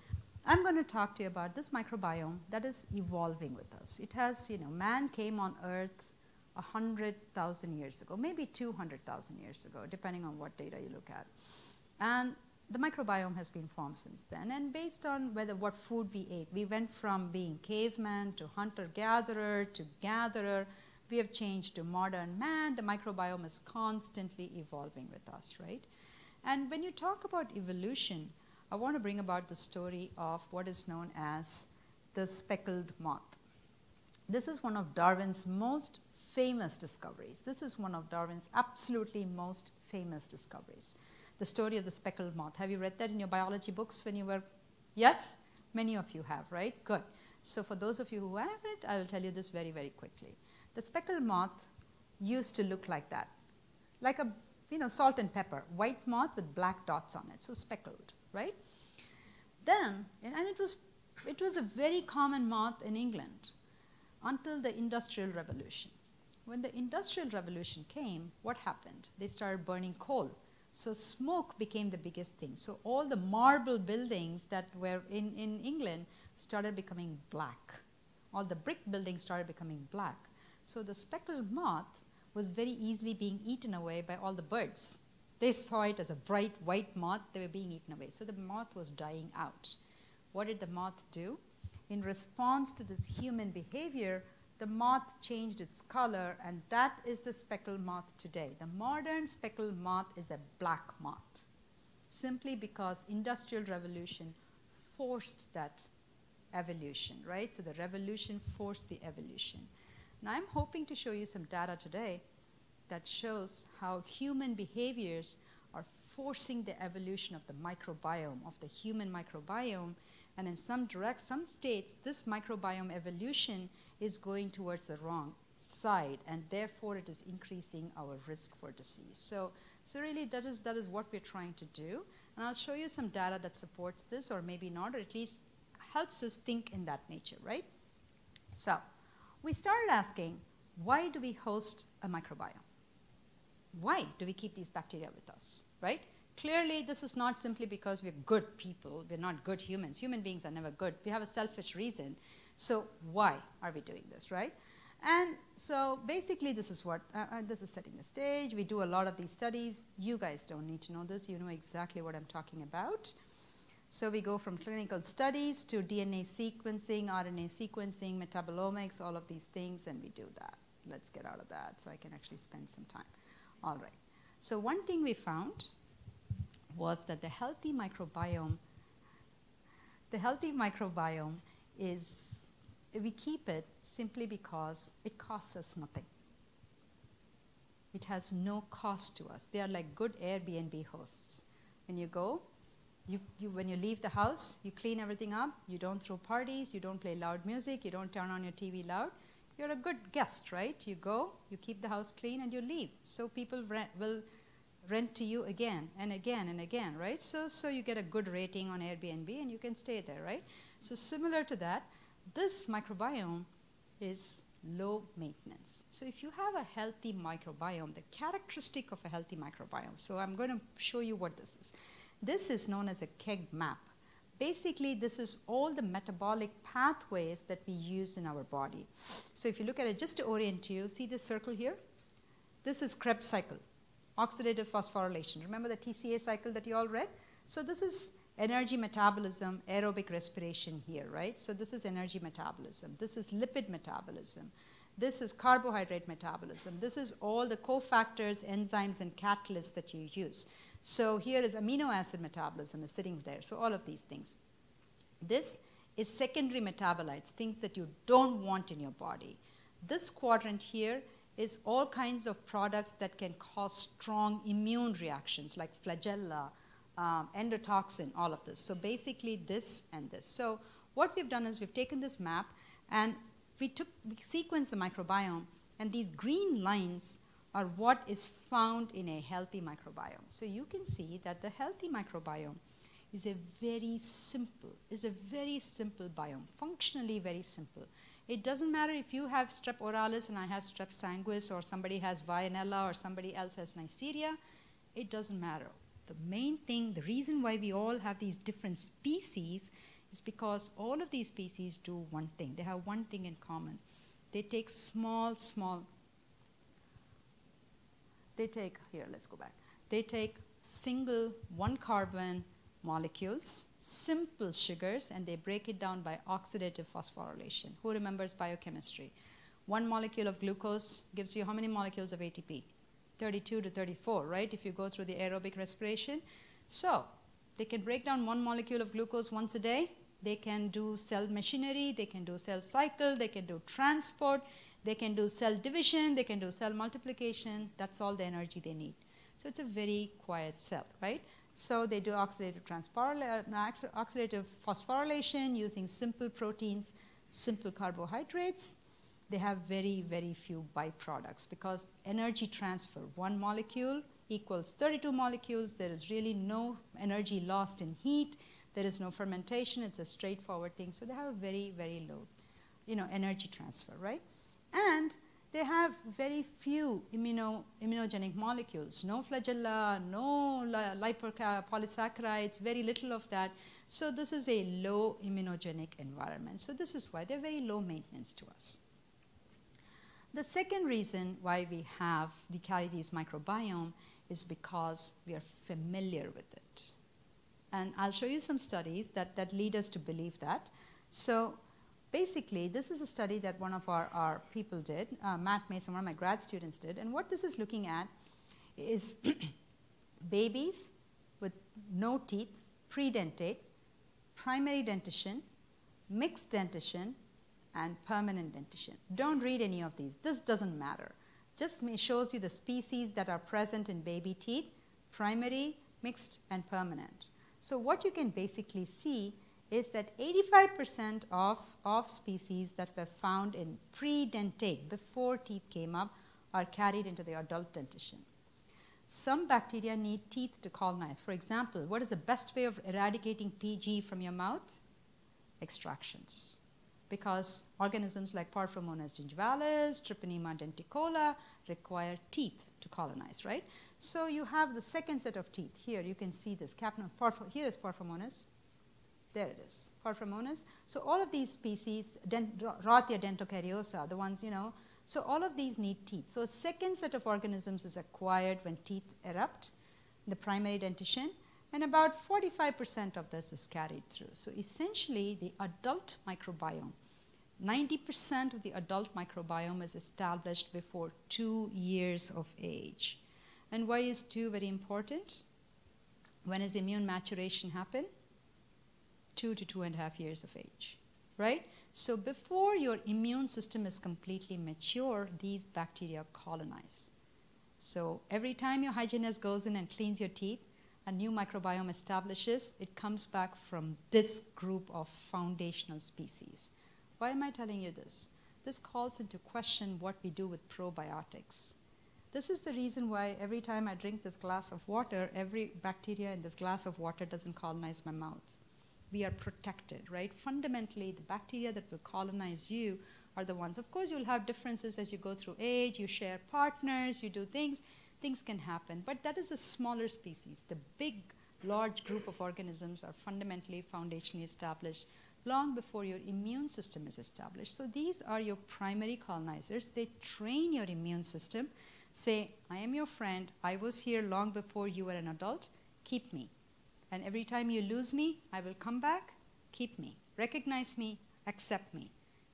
I'm going to talk to you about this microbiome that is evolving with us. It has, you know, man came on Earth 100,000 years ago, maybe 200,000 years ago, depending on what data you look at. And the microbiome has been formed since then. And based on whether what food we ate, we went from being caveman to hunter-gatherer to gatherer. We have changed to modern man. The microbiome is constantly evolving with us, right? And when you talk about evolution, I want to bring about the story of what is known as the speckled moth. This is one of Darwin's most famous discoveries. This is one of Darwin's absolutely most famous discoveries. The story of the speckled moth. Have you read that in your biology books when you were? Yes? Many of you have, right? Good. So, for those of you who haven't, I will tell you this very, very quickly. The speckled moth used to look like that, like a you know, salt and pepper, white moth with black dots on it, so speckled right? Then, and it was, it was a very common moth in England until the Industrial Revolution. When the Industrial Revolution came, what happened? They started burning coal. So smoke became the biggest thing. So all the marble buildings that were in, in England started becoming black. All the brick buildings started becoming black. So the speckled moth was very easily being eaten away by all the birds. They saw it as a bright white moth. They were being eaten away. So the moth was dying out. What did the moth do? In response to this human behavior, the moth changed its color, and that is the speckled moth today. The modern speckled moth is a black moth, simply because industrial revolution forced that evolution, right? So the revolution forced the evolution. Now I'm hoping to show you some data today that shows how human behaviors are forcing the evolution of the microbiome, of the human microbiome, And in some direct, some states, this microbiome evolution is going towards the wrong side, and therefore it is increasing our risk for disease. So, so really, that is, that is what we're trying to do. And I'll show you some data that supports this, or maybe not, or at least helps us think in that nature, right? So, we started asking, why do we host a microbiome? Why do we keep these bacteria with us, right? Clearly, this is not simply because we're good people, we're not good humans. Human beings are never good. We have a selfish reason. So, why are we doing this, right? And so basically, this is what uh, uh, this is setting the stage. We do a lot of these studies. You guys don't need to know this. You know exactly what I'm talking about. So we go from clinical studies to DNA sequencing, RNA sequencing, metabolomics, all of these things, and we do that. Let's get out of that so I can actually spend some time. All right. So one thing we found was that the healthy microbiome, the healthy microbiome is we keep it simply because it costs us nothing. It has no cost to us. They are like good Airbnb hosts. When you go, you, you, when you leave the house, you clean everything up, you don't throw parties, you don't play loud music, you don't turn on your TV loud. You're a good guest, right? You go, you keep the house clean, and you leave. So people rent, will rent to you again and again and again, right? So, so you get a good rating on Airbnb and you can stay there, right? So similar to that, this microbiome is low maintenance. So if you have a healthy microbiome, the characteristic of a healthy microbiome, so I'm going to show you what this is. This is known as a KEGG map. Basically, this is all the metabolic pathways that we use in our body. So if you look at it, just to orient you, see this circle here? This is Krebs cycle, oxidative phosphorylation. Remember the TCA cycle that you all read? So this is energy metabolism, aerobic respiration here, right? So this is energy metabolism. This is lipid metabolism. This is carbohydrate metabolism. This is all the cofactors, enzymes, and catalysts that you use. So here is amino acid metabolism is sitting there. So all of these things. This is secondary metabolites, things that you don't want in your body. This quadrant here is all kinds of products that can cause strong immune reactions like flagella, um, endotoxin, all of this. So basically this and this. So what we've done is we've taken this map and we took we sequenced the microbiome and these green lines are what is found in a healthy microbiome. So you can see that the healthy microbiome is a very simple, is a very simple biome, functionally very simple. It doesn't matter if you have strep oralis and I have strep sanguis or somebody has Veillonella or somebody else has Neisseria, it doesn't matter the main thing, the reason why we all have these different species is because all of these species do one thing. They have one thing in common. They take small, small, they take, here, let's go back. They take single one carbon molecules, simple sugars, and they break it down by oxidative phosphorylation. Who remembers biochemistry? One molecule of glucose gives you how many molecules of ATP? 32 to 34, right, if you go through the aerobic respiration. So they can break down one molecule of glucose once a day. They can do cell machinery, they can do cell cycle, they can do transport, they can do cell division, they can do cell multiplication. That's all the energy they need. So it's a very quiet cell, right? So they do oxidative, uh, oxidative phosphorylation using simple proteins, simple carbohydrates, they have very, very few byproducts because energy transfer, one molecule equals 32 molecules. There is really no energy lost in heat. There is no fermentation. It's a straightforward thing. So they have a very, very low, you know, energy transfer, right? And they have very few immuno, immunogenic molecules, no flagella, no lipopolysaccharides, very little of that. So this is a low immunogenic environment. So this is why they're very low maintenance to us. The second reason why we have the Caries microbiome is because we are familiar with it. And I'll show you some studies that, that lead us to believe that. So basically, this is a study that one of our, our people did, uh, Matt Mason, one of my grad students did. And what this is looking at is babies with no teeth, predentate, primary dentition, mixed dentition, and permanent dentition. Don't read any of these. This doesn't matter. Just shows you the species that are present in baby teeth, primary, mixed, and permanent. So what you can basically see is that 85% of, of species that were found in pre-dentate, before teeth came up, are carried into the adult dentition. Some bacteria need teeth to colonize. For example, what is the best way of eradicating PG from your mouth? Extractions. Because organisms like Porphyromonas gingivalis, Treponema denticola require teeth to colonize, right? So you have the second set of teeth. Here you can see this. Here is Porphyromonas. There it is, Porphyromonas. So all of these species, dent, Rothia dentocariosa, the ones, you know, so all of these need teeth. So a second set of organisms is acquired when teeth erupt, the primary dentition, and about 45% of this is carried through. So essentially, the adult microbiome, 90% of the adult microbiome is established before two years of age. And why is two very important? When does immune maturation happen? Two to two and a half years of age, right? So before your immune system is completely mature, these bacteria colonize. So every time your hygienist goes in and cleans your teeth, a new microbiome establishes, it comes back from this group of foundational species. Why am I telling you this? This calls into question what we do with probiotics. This is the reason why every time I drink this glass of water, every bacteria in this glass of water doesn't colonize my mouth we are protected, right? Fundamentally, the bacteria that will colonize you are the ones. Of course, you'll have differences as you go through age, you share partners, you do things, things can happen. But that is a smaller species. The big, large group of organisms are fundamentally foundationally established long before your immune system is established. So these are your primary colonizers. They train your immune system. Say, I am your friend. I was here long before you were an adult. Keep me. And every time you lose me, I will come back, keep me, recognize me, accept me.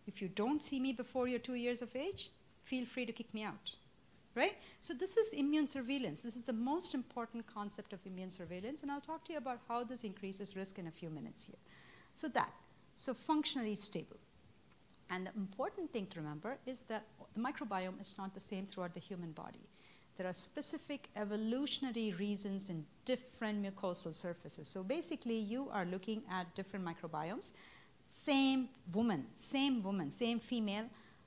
If you don't see me before you're two years of age, feel free to kick me out. Right? So, this is immune surveillance. This is the most important concept of immune surveillance, and I'll talk to you about how this increases risk in a few minutes here. So, that. So, functionally stable. And the important thing to remember is that the microbiome is not the same throughout the human body there are specific evolutionary reasons in different mucosal surfaces. So basically, you are looking at different microbiomes. Same woman, same woman, same female.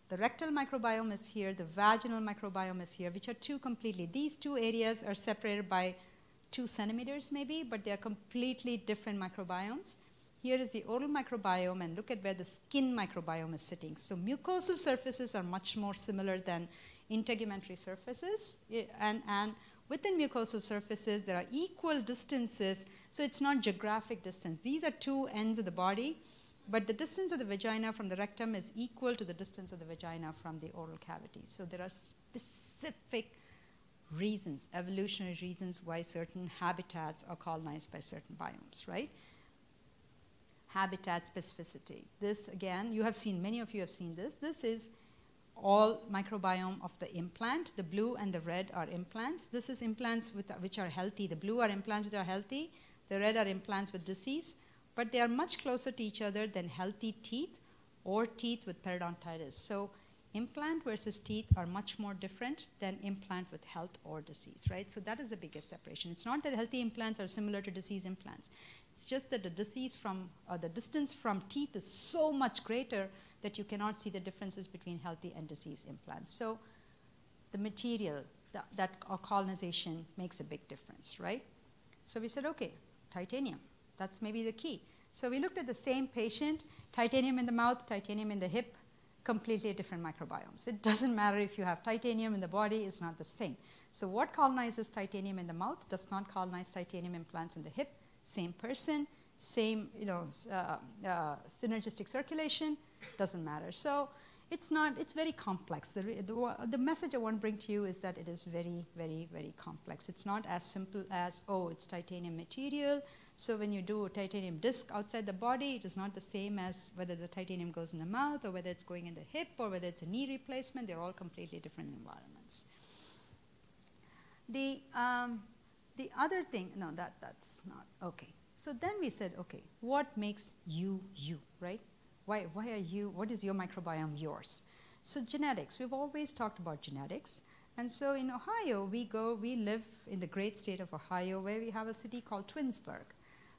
The rectal microbiome is here, the vaginal microbiome is here, which are two completely. These two areas are separated by two centimeters, maybe, but they are completely different microbiomes. Here is the oral microbiome, and look at where the skin microbiome is sitting. So mucosal surfaces are much more similar than integumentary surfaces. And, and within mucosal surfaces, there are equal distances. So it's not geographic distance. These are two ends of the body. But the distance of the vagina from the rectum is equal to the distance of the vagina from the oral cavity. So there are specific reasons, evolutionary reasons, why certain habitats are colonized by certain biomes, right? Habitat specificity. This, again, you have seen, many of you have seen this. This is all microbiome of the implant. The blue and the red are implants. This is implants with, which are healthy. The blue are implants which are healthy. The red are implants with disease. But they are much closer to each other than healthy teeth or teeth with periodontitis. So implant versus teeth are much more different than implant with health or disease, right? So that is the biggest separation. It's not that healthy implants are similar to disease implants. It's just that the disease from, uh, the distance from teeth is so much greater that you cannot see the differences between healthy and diseased implants. So the material, that, that colonization makes a big difference, right? So we said, okay, titanium, that's maybe the key. So we looked at the same patient, titanium in the mouth, titanium in the hip, completely different microbiomes. It doesn't matter if you have titanium in the body, it's not the same. So what colonizes titanium in the mouth does not colonize titanium implants in the hip. Same person, same you know, uh, uh, synergistic circulation, doesn't matter. So it's not, it's very complex. The, the, the, message I want to bring to you is that it is very, very, very complex. It's not as simple as, oh, it's titanium material. So when you do a titanium disc outside the body, it is not the same as whether the titanium goes in the mouth or whether it's going in the hip or whether it's a knee replacement. They're all completely different environments. The, um, the other thing, no, that, that's not, okay. So then we said, okay, what makes you you, right? Why, why are you, what is your microbiome yours? So genetics, we've always talked about genetics. And so in Ohio, we go, we live in the great state of Ohio where we have a city called Twinsburg.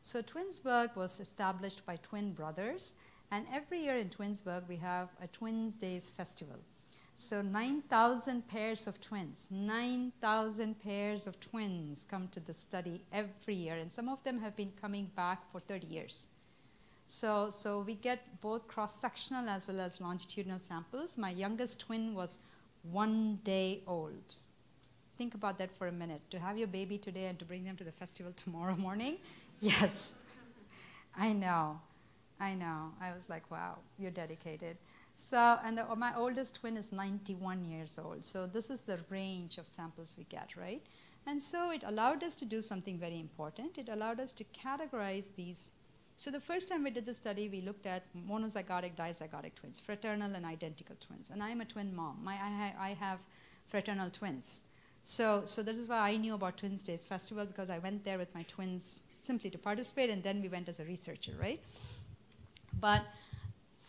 So Twinsburg was established by twin brothers, and every year in Twinsburg we have a Twins Days festival. So 9,000 pairs of twins, 9,000 pairs of twins come to the study every year, and some of them have been coming back for 30 years. So, so we get both cross-sectional as well as longitudinal samples. My youngest twin was one day old. Think about that for a minute. To have your baby today and to bring them to the festival tomorrow morning? Yes. I know. I know. I was like, wow, you're dedicated. So, and the, my oldest twin is 91 years old. So this is the range of samples we get, right? And so it allowed us to do something very important. It allowed us to categorize these. So the first time we did the study, we looked at monozygotic, dizygotic twins, fraternal and identical twins. And I'm a twin mom. My, I, I have fraternal twins. So, so this is why I knew about Twins Days Festival because I went there with my twins simply to participate, and then we went as a researcher, right? But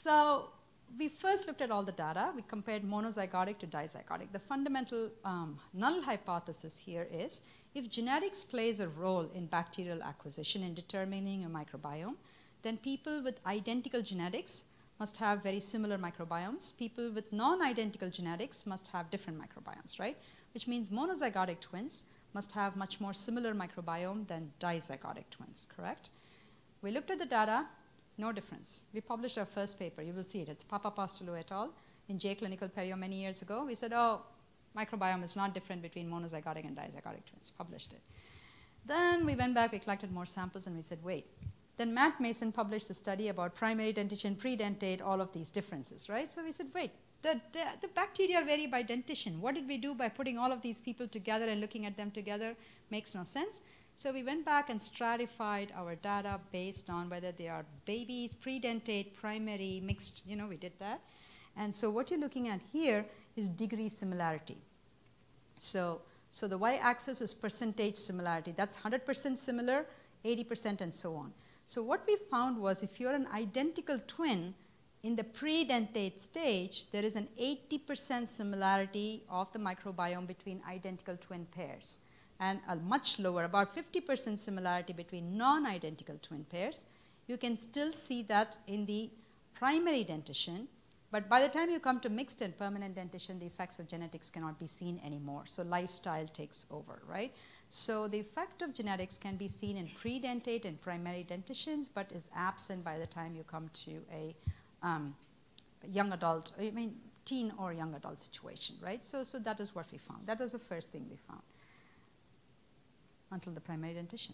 so we first looked at all the data. We compared monozygotic to dizygotic. The fundamental um, null hypothesis here is if genetics plays a role in bacterial acquisition in determining a microbiome, then people with identical genetics must have very similar microbiomes. People with non-identical genetics must have different microbiomes, right? Which means monozygotic twins must have much more similar microbiome than dizygotic twins, correct? We looked at the data, no difference. We published our first paper. You will see it. It's Papa Papapastoulou et al. in J Clinical Perio many years ago. We said, oh, microbiome is not different between monozygotic and dizygotic twins. Published it. Then we went back, we collected more samples, and we said, wait. Then Matt Mason published a study about primary dentition, predentate, all of these differences, right? So we said, wait, the, the, the, bacteria vary by dentition. What did we do by putting all of these people together and looking at them together? Makes no sense. So we went back and stratified our data based on whether they are babies, predentate, primary, mixed, you know, we did that. And so what you're looking at here is degree similarity. So, so the y-axis is percentage similarity. That's 100% similar, 80% and so on. So what we found was if you're an identical twin, in the predentate stage, there is an 80% similarity of the microbiome between identical twin pairs and a much lower, about 50% similarity between non-identical twin pairs. You can still see that in the primary dentition, but by the time you come to mixed and permanent dentition, the effects of genetics cannot be seen anymore. So lifestyle takes over, right? So the effect of genetics can be seen in predentate and primary dentitions, but is absent by the time you come to a um, young adult, I mean, teen or young adult situation, right? So, so that is what we found. That was the first thing we found until the primary dentition.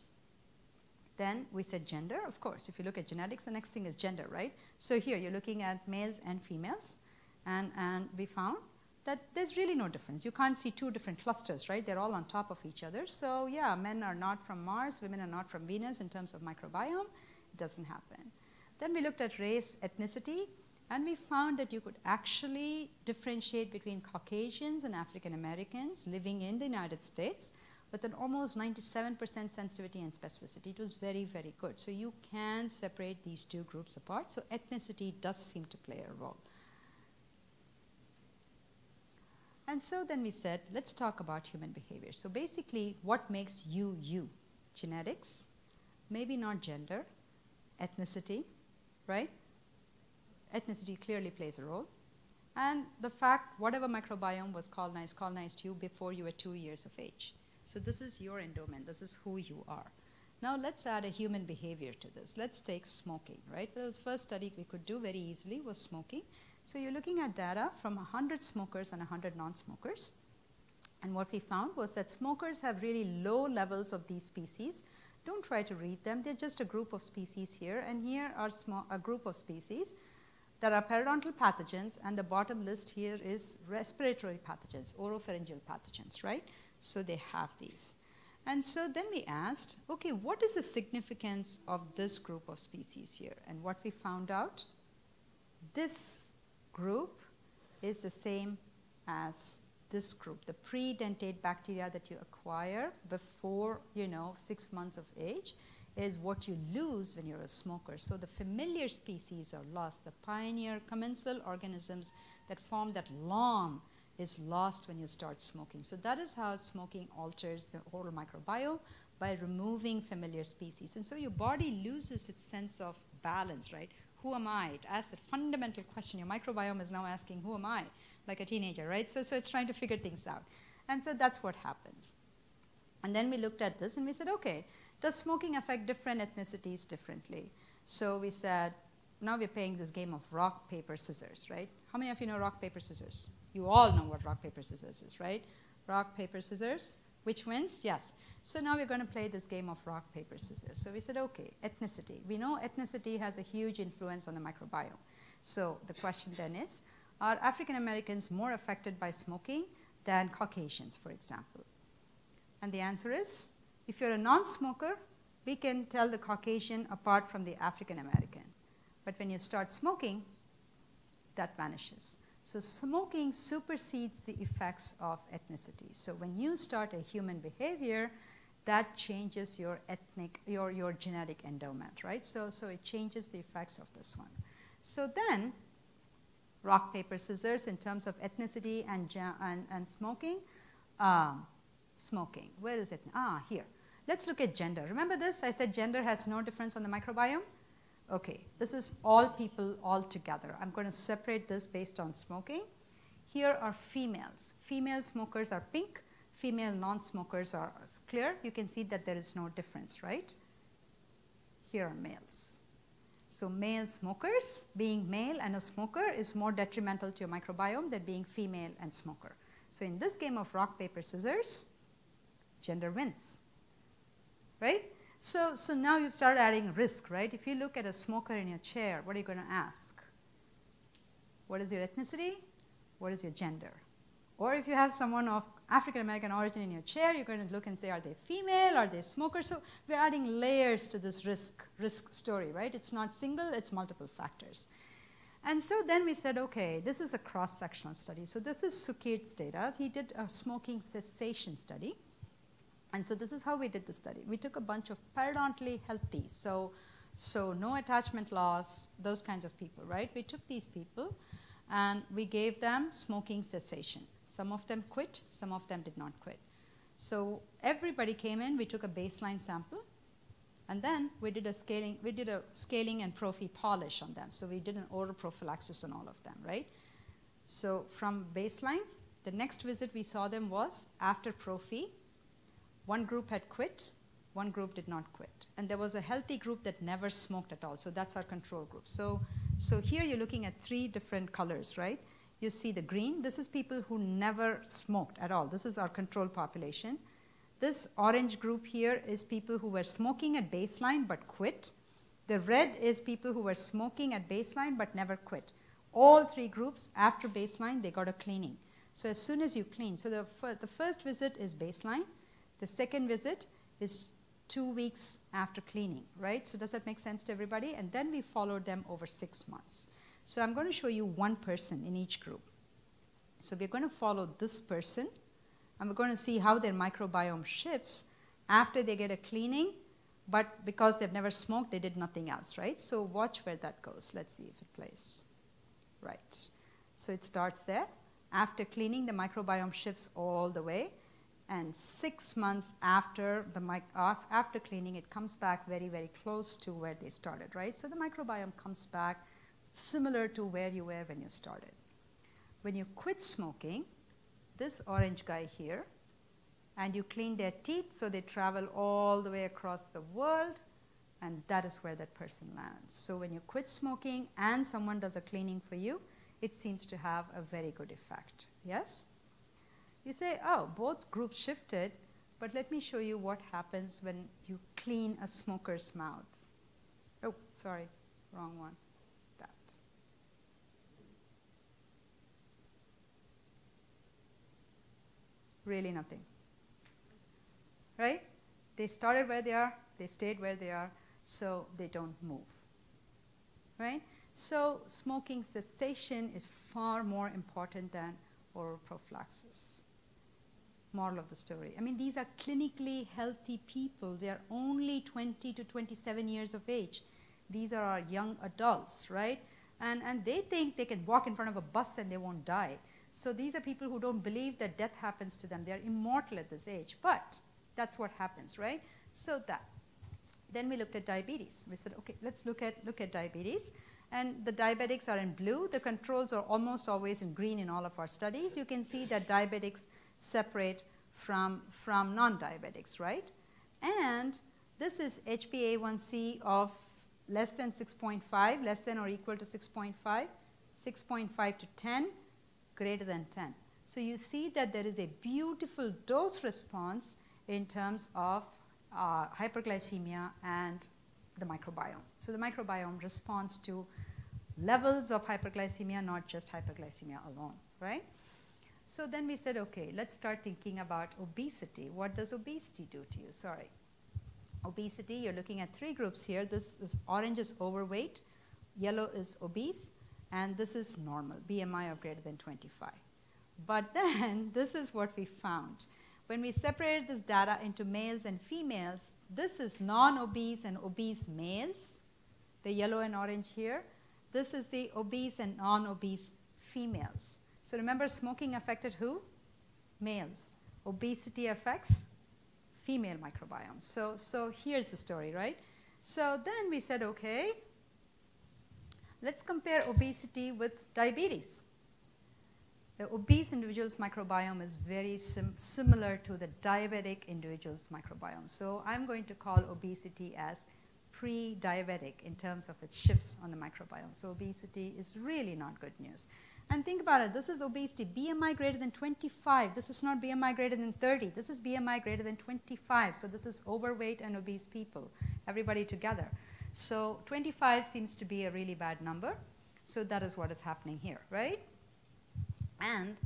Then we said gender, of course. If you look at genetics, the next thing is gender, right? So here you're looking at males and females, and, and we found that there's really no difference. You can't see two different clusters, right? They're all on top of each other. So yeah, men are not from Mars, women are not from Venus in terms of microbiome. It doesn't happen. Then we looked at race, ethnicity, and we found that you could actually differentiate between Caucasians and African Americans living in the United States with an almost 97% sensitivity and specificity. It was very, very good. So you can separate these two groups apart. So ethnicity does seem to play a role. And so then we said, let's talk about human behavior. So basically, what makes you you? Genetics, maybe not gender, ethnicity, right? Ethnicity clearly plays a role. And the fact whatever microbiome was colonized, colonized you before you were two years of age. So this is your endowment, this is who you are. Now let's add a human behavior to this. Let's take smoking, right? The first study we could do very easily was smoking. So you're looking at data from 100 smokers and 100 non-smokers. And what we found was that smokers have really low levels of these species, don't try to read them. They're just a group of species here. And here are a group of species that are periodontal pathogens. And the bottom list here is respiratory pathogens, oropharyngeal pathogens, right? So they have these. And so then we asked, okay, what is the significance of this group of species here? And what we found out, this group is the same as this group, the predentate bacteria that you acquire before, you know, six months of age is what you lose when you're a smoker. So the familiar species are lost, the pioneer commensal organisms that form that long is lost when you start smoking. So that is how smoking alters the oral microbiome by removing familiar species. And so your body loses its sense of balance, right? Who am I? It asks that fundamental question. Your microbiome is now asking, Who am I? Like a teenager, right? So, so it's trying to figure things out. And so that's what happens. And then we looked at this and we said, okay, does smoking affect different ethnicities differently? So we said, now we're playing this game of rock, paper, scissors, right? How many of you know rock, paper, scissors? You all know what rock, paper, scissors is, right? Rock, paper, scissors. Which wins? Yes. So now we're going to play this game of rock, paper, scissors. So we said, okay, ethnicity. We know ethnicity has a huge influence on the microbiome. So the question then is, are African Americans more affected by smoking than Caucasians, for example? And the answer is, if you're a non-smoker, we can tell the Caucasian apart from the African American. But when you start smoking, that vanishes. So smoking supersedes the effects of ethnicity. So when you start a human behavior, that changes your ethnic, your, your genetic endowment, right? So, so it changes the effects of this one. So then, rock, paper, scissors in terms of ethnicity and, and, and smoking. Um, smoking, where is it? Ah, here. Let's look at gender. Remember this? I said gender has no difference on the microbiome. Okay, this is all people all together. I'm going to separate this based on smoking. Here are females. Female smokers are pink, female non-smokers are clear. You can see that there is no difference, right? Here are males. So male smokers, being male and a smoker is more detrimental to your microbiome than being female and smoker. So in this game of rock, paper, scissors, gender wins, right? So, so now you've started adding risk, right? If you look at a smoker in your chair, what are you going to ask? What is your ethnicity? What is your gender? Or if you have someone of African American origin in your chair, you're going to look and say, are they female? Are they smokers? So we're adding layers to this risk, risk story, right? It's not single, it's multiple factors. And so then we said, okay, this is a cross-sectional study. So this is Sukirth's data. He did a smoking cessation study. And so this is how we did the study. We took a bunch of periodontally healthy, so, so no attachment loss, those kinds of people, right? We took these people and we gave them smoking cessation. Some of them quit, some of them did not quit. So everybody came in, we took a baseline sample, and then we did a scaling, we did a scaling and prophy polish on them. So we did an oral prophylaxis on all of them, right? So from baseline, the next visit we saw them was after prophy, one group had quit, one group did not quit. And there was a healthy group that never smoked at all. So that's our control group. So, so here you're looking at three different colors, right? You see the green, this is people who never smoked at all. This is our control population. This orange group here is people who were smoking at baseline but quit. The red is people who were smoking at baseline but never quit. All three groups, after baseline, they got a cleaning. So as soon as you clean, so the, the first visit is baseline. The second visit is two weeks after cleaning, right? So does that make sense to everybody? And then we followed them over six months. So I'm going to show you one person in each group. So we're going to follow this person, and we're going to see how their microbiome shifts after they get a cleaning, but because they've never smoked, they did nothing else, right? So watch where that goes. Let's see if it plays. Right. So it starts there. After cleaning, the microbiome shifts all the way and six months after the mic- after cleaning, it comes back very, very close to where they started, right? So the microbiome comes back similar to where you were when you started. When you quit smoking, this orange guy here, and you clean their teeth so they travel all the way across the world, and that is where that person lands. So when you quit smoking and someone does a cleaning for you, it seems to have a very good effect. Yes? You say, oh, both groups shifted, but let me show you what happens when you clean a smoker's mouth. Oh, sorry, wrong one. That. Really nothing. Right? They started where they are, they stayed where they are, so they don't move. Right? So smoking cessation is far more important than oral prophylaxis moral of the story. I mean, these are clinically healthy people. They are only 20 to 27 years of age. These are our young adults, right? And, and they think they can walk in front of a bus and they won't die. So these are people who don't believe that death happens to them. They are immortal at this age. But that's what happens, right? So that. Then we looked at diabetes. We said, okay, let's look at, look at diabetes. And the diabetics are in blue. The controls are almost always in green in all of our studies. You can see that diabetics separate from, from non-diabetics, right? And this is HbA1c of less than 6.5, less than or equal to 6.5, 6.5 to 10, greater than 10. So you see that there is a beautiful dose response in terms of uh, hyperglycemia and the microbiome. So the microbiome responds to levels of hyperglycemia, not just hyperglycemia alone, right? So then we said, okay, let's start thinking about obesity. What does obesity do to you? Sorry. Obesity, you're looking at three groups here. This is orange is overweight, yellow is obese, and this is normal, BMI of greater than 25. But then this is what we found. When we separated this data into males and females, this is non-obese and obese males, the yellow and orange here. This is the obese and non-obese females. So remember, smoking affected who? Males. Obesity affects female microbiomes. So, so here's the story, right? So then we said, okay, let's compare obesity with diabetes. The obese individual's microbiome is very sim similar to the diabetic individual's microbiome. So I'm going to call obesity as pre-diabetic in terms of its shifts on the microbiome. So obesity is really not good news. And think about it, this is obesity, BMI greater than 25. This is not BMI greater than 30. This is BMI greater than 25. So this is overweight and obese people, everybody together. So 25 seems to be a really bad number. So that is what is happening here, right? And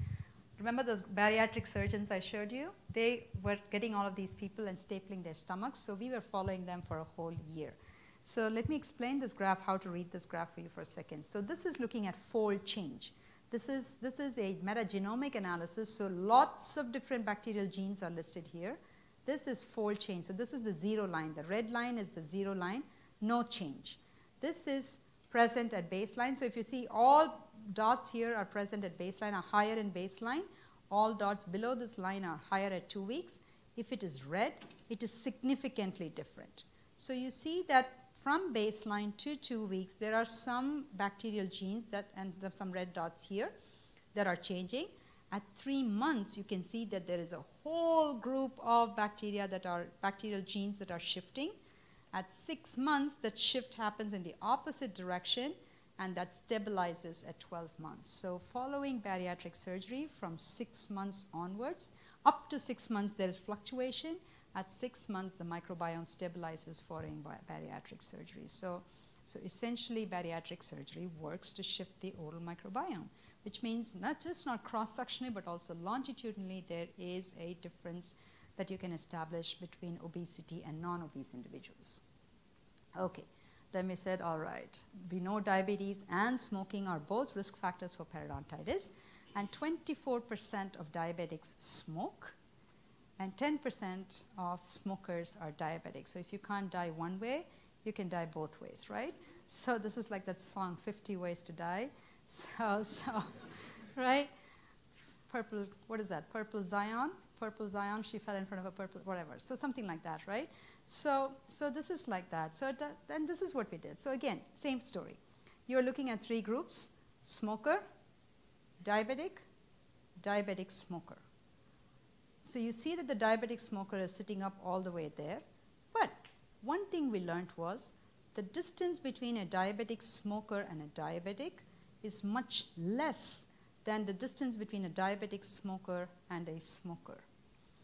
remember those bariatric surgeons I showed you? They were getting all of these people and stapling their stomachs, so we were following them for a whole year. So let me explain this graph, how to read this graph for you for a second. So this is looking at fold change. This is, this is a metagenomic analysis, so lots of different bacterial genes are listed here. This is fold change, so this is the zero line. The red line is the zero line, no change. This is present at baseline, so if you see all dots here are present at baseline are higher in baseline. All dots below this line are higher at two weeks. If it is red, it is significantly different. So you see that from baseline to two weeks, there are some bacterial genes that, and some red dots here that are changing. At three months, you can see that there is a whole group of bacteria that are bacterial genes that are shifting. At six months, that shift happens in the opposite direction and that stabilizes at 12 months. So following bariatric surgery from six months onwards, up to six months there is fluctuation. At six months the microbiome stabilizes following bariatric surgery. So, so essentially bariatric surgery works to shift the oral microbiome, which means not just not cross-sectionally but also longitudinally there is a difference that you can establish between obesity and non-obese individuals. Okay. Then we said, all right, we know diabetes and smoking are both risk factors for periodontitis, and 24% of diabetics smoke, and 10% of smokers are diabetic. So if you can't die one way, you can die both ways, right? So this is like that song, 50 Ways to Die. So, so right? Purple, what is that? Purple Zion? Purple Zion, she fell in front of a purple, whatever. So something like that, right? So, so this is like that. So then this is what we did. So again, same story. You're looking at three groups, smoker, diabetic, diabetic smoker. So you see that the diabetic smoker is sitting up all the way there. But one thing we learned was the distance between a diabetic smoker and a diabetic is much less than the distance between a diabetic smoker and a smoker.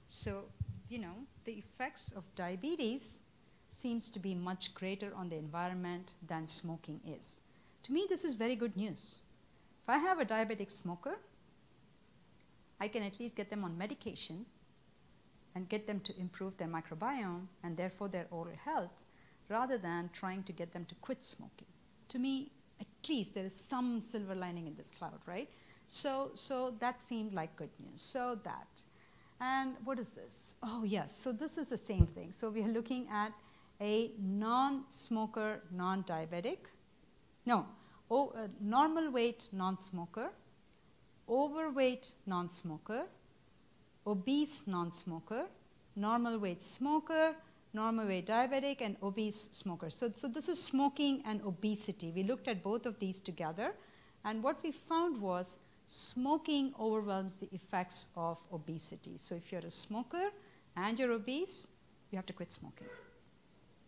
So you know, the effects of diabetes seems to be much greater on the environment than smoking is. To me, this is very good news. If I have a diabetic smoker, I can at least get them on medication and get them to improve their microbiome and therefore their oral health rather than trying to get them to quit smoking. To me, at least there is some silver lining in this cloud, right? So, so that seemed like good news. So that. And what is this? Oh, yes. So this is the same thing. So we are looking at a non-smoker, non-diabetic. No, oh, normal weight non-smoker, overweight non smoker, obese non smoker, normal weight smoker, normal weight diabetic, and obese smoker. So, so this is smoking and obesity. We looked at both of these together, and what we found was smoking overwhelms the effects of obesity. So, if you're a smoker and you're obese, you have to quit smoking.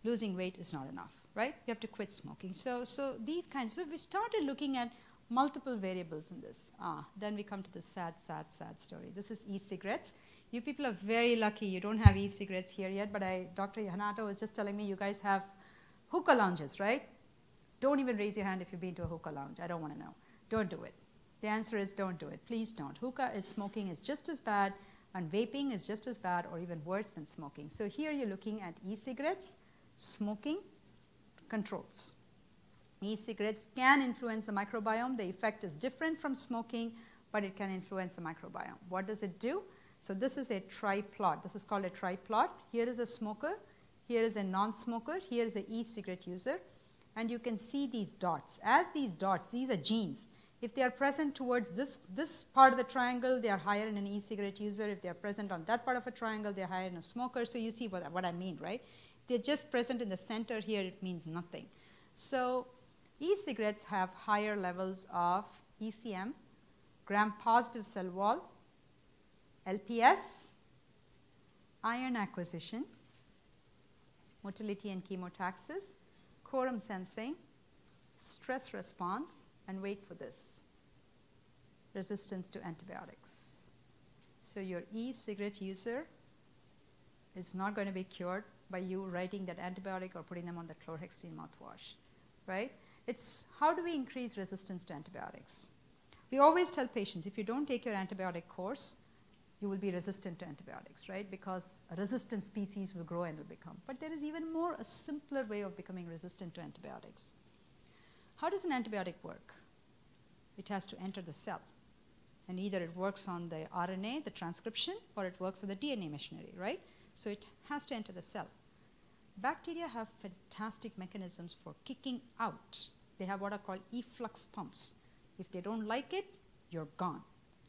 Losing weight is not enough, right? You have to quit smoking. So, so these kinds. So we started looking at multiple variables in this. Ah, then we come to the sad, sad, sad story. This is e-cigarettes. You people are very lucky. You don't have e-cigarettes here yet, but I, Dr. Hanata was just telling me you guys have hookah lounges, right? Don't even raise your hand if you've been to a hookah lounge. I don't want to know. Don't do it. The answer is don't do it. Please don't. Hookah is smoking is just as bad, and vaping is just as bad or even worse than smoking. So here you're looking at e-cigarettes, smoking, controls. E-cigarettes can influence the microbiome. The effect is different from smoking, but it can influence the microbiome. What does it do? So this is a triplot. This is called a triplot. Here is a smoker. Here is a non-smoker. Here is an e-cigarette user. And you can see these dots. As these dots, these are genes. If they are present towards this, this part of the triangle, they are higher in an e-cigarette user. If they are present on that part of a triangle, they are higher in a smoker. So you see what, what I mean, right? They're just present in the center here, it means nothing. So e-cigarettes have higher levels of ECM, gram-positive cell wall, LPS, iron acquisition, motility and chemotaxis, quorum sensing, stress response, and wait for this resistance to antibiotics. So, your e cigarette user is not going to be cured by you writing that antibiotic or putting them on the chlorhexidine mouthwash, right? It's how do we increase resistance to antibiotics? We always tell patients if you don't take your antibiotic course, you will be resistant to antibiotics, right? Because a resistant species will grow and will become. But there is even more a simpler way of becoming resistant to antibiotics. How does an antibiotic work? It has to enter the cell. And either it works on the RNA, the transcription, or it works on the DNA machinery, right? So it has to enter the cell. Bacteria have fantastic mechanisms for kicking out. They have what are called efflux pumps. If they don't like it, you're gone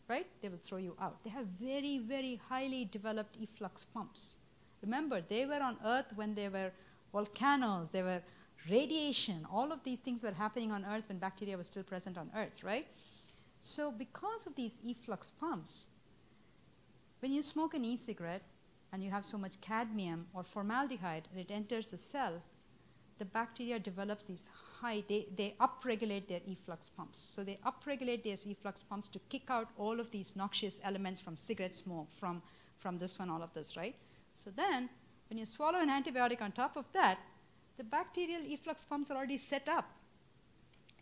right? They will throw you out. They have very, very highly developed efflux pumps. Remember, they were on Earth when there were volcanoes, there were radiation, all of these things were happening on Earth when bacteria was still present on Earth, right? So, because of these efflux pumps, when you smoke an e cigarette and you have so much cadmium or formaldehyde and it enters the cell, the bacteria develops these high, they, they upregulate their efflux pumps. So they upregulate their efflux pumps to kick out all of these noxious elements from cigarette smoke, from, from this one, all of this, right? So then, when you swallow an antibiotic on top of that, the bacterial efflux pumps are already set up.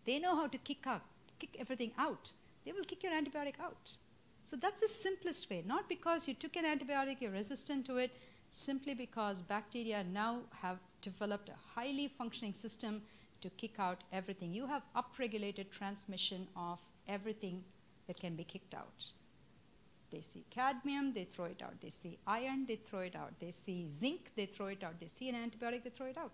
They know how to kick out, kick everything out. They will kick your antibiotic out. So that's the simplest way, not because you took an antibiotic, you're resistant to it, simply because bacteria now have developed a highly functioning system to kick out everything. You have upregulated transmission of everything that can be kicked out. They see cadmium, they throw it out. They see iron, they throw it out. They see zinc, they throw it out. They see an antibiotic, they throw it out.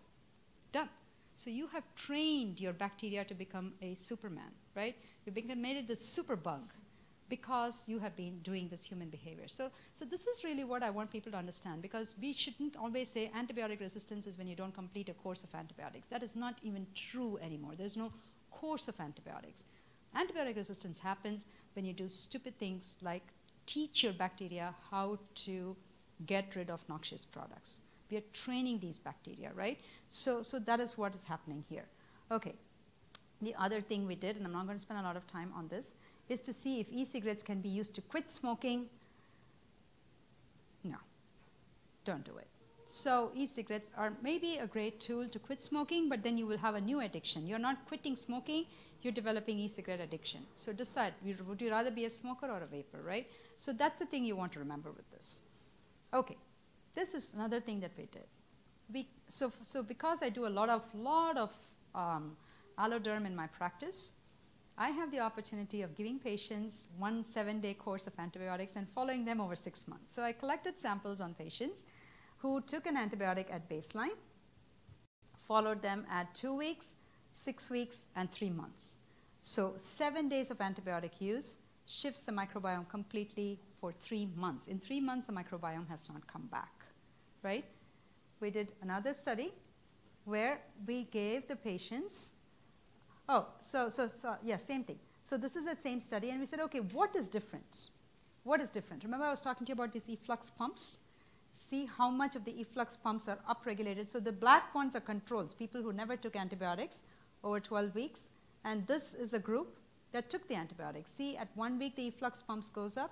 Done. So you have trained your bacteria to become a superman, right? You become made it the super bug because you have been doing this human behavior. So, so this is really what I want people to understand because we shouldn't always say antibiotic resistance is when you don't complete a course of antibiotics. That is not even true anymore. There's no course of antibiotics. Antibiotic resistance happens when you do stupid things like teach your bacteria how to get rid of noxious products. We are training these bacteria, right? So, so that is what is happening here. Okay. The other thing we did, and I'm not going to spend a lot of time on this, is to see if e-cigarettes can be used to quit smoking. No, don't do it. So e-cigarettes are maybe a great tool to quit smoking, but then you will have a new addiction. You're not quitting smoking, you're developing e-cigarette addiction. So decide, would you rather be a smoker or a vapor, right? So that's the thing you want to remember with this. Okay, this is another thing that we did. We, so, so because I do a lot of, lot of um, alloderm in my practice, I have the opportunity of giving patients one seven day course of antibiotics and following them over six months. So I collected samples on patients who took an antibiotic at baseline, followed them at two weeks, six weeks, and three months. So seven days of antibiotic use shifts the microbiome completely for three months. In three months, the microbiome has not come back, right? We did another study where we gave the patients, oh, so, so, so, yeah, same thing. So this is the same study, and we said, okay, what is different? What is different? Remember I was talking to you about these efflux pumps? See how much of the efflux pumps are upregulated. So the black ones are controls, people who never took antibiotics over 12 weeks. And this is a group that took the antibiotics. See, at one week the efflux pumps goes up.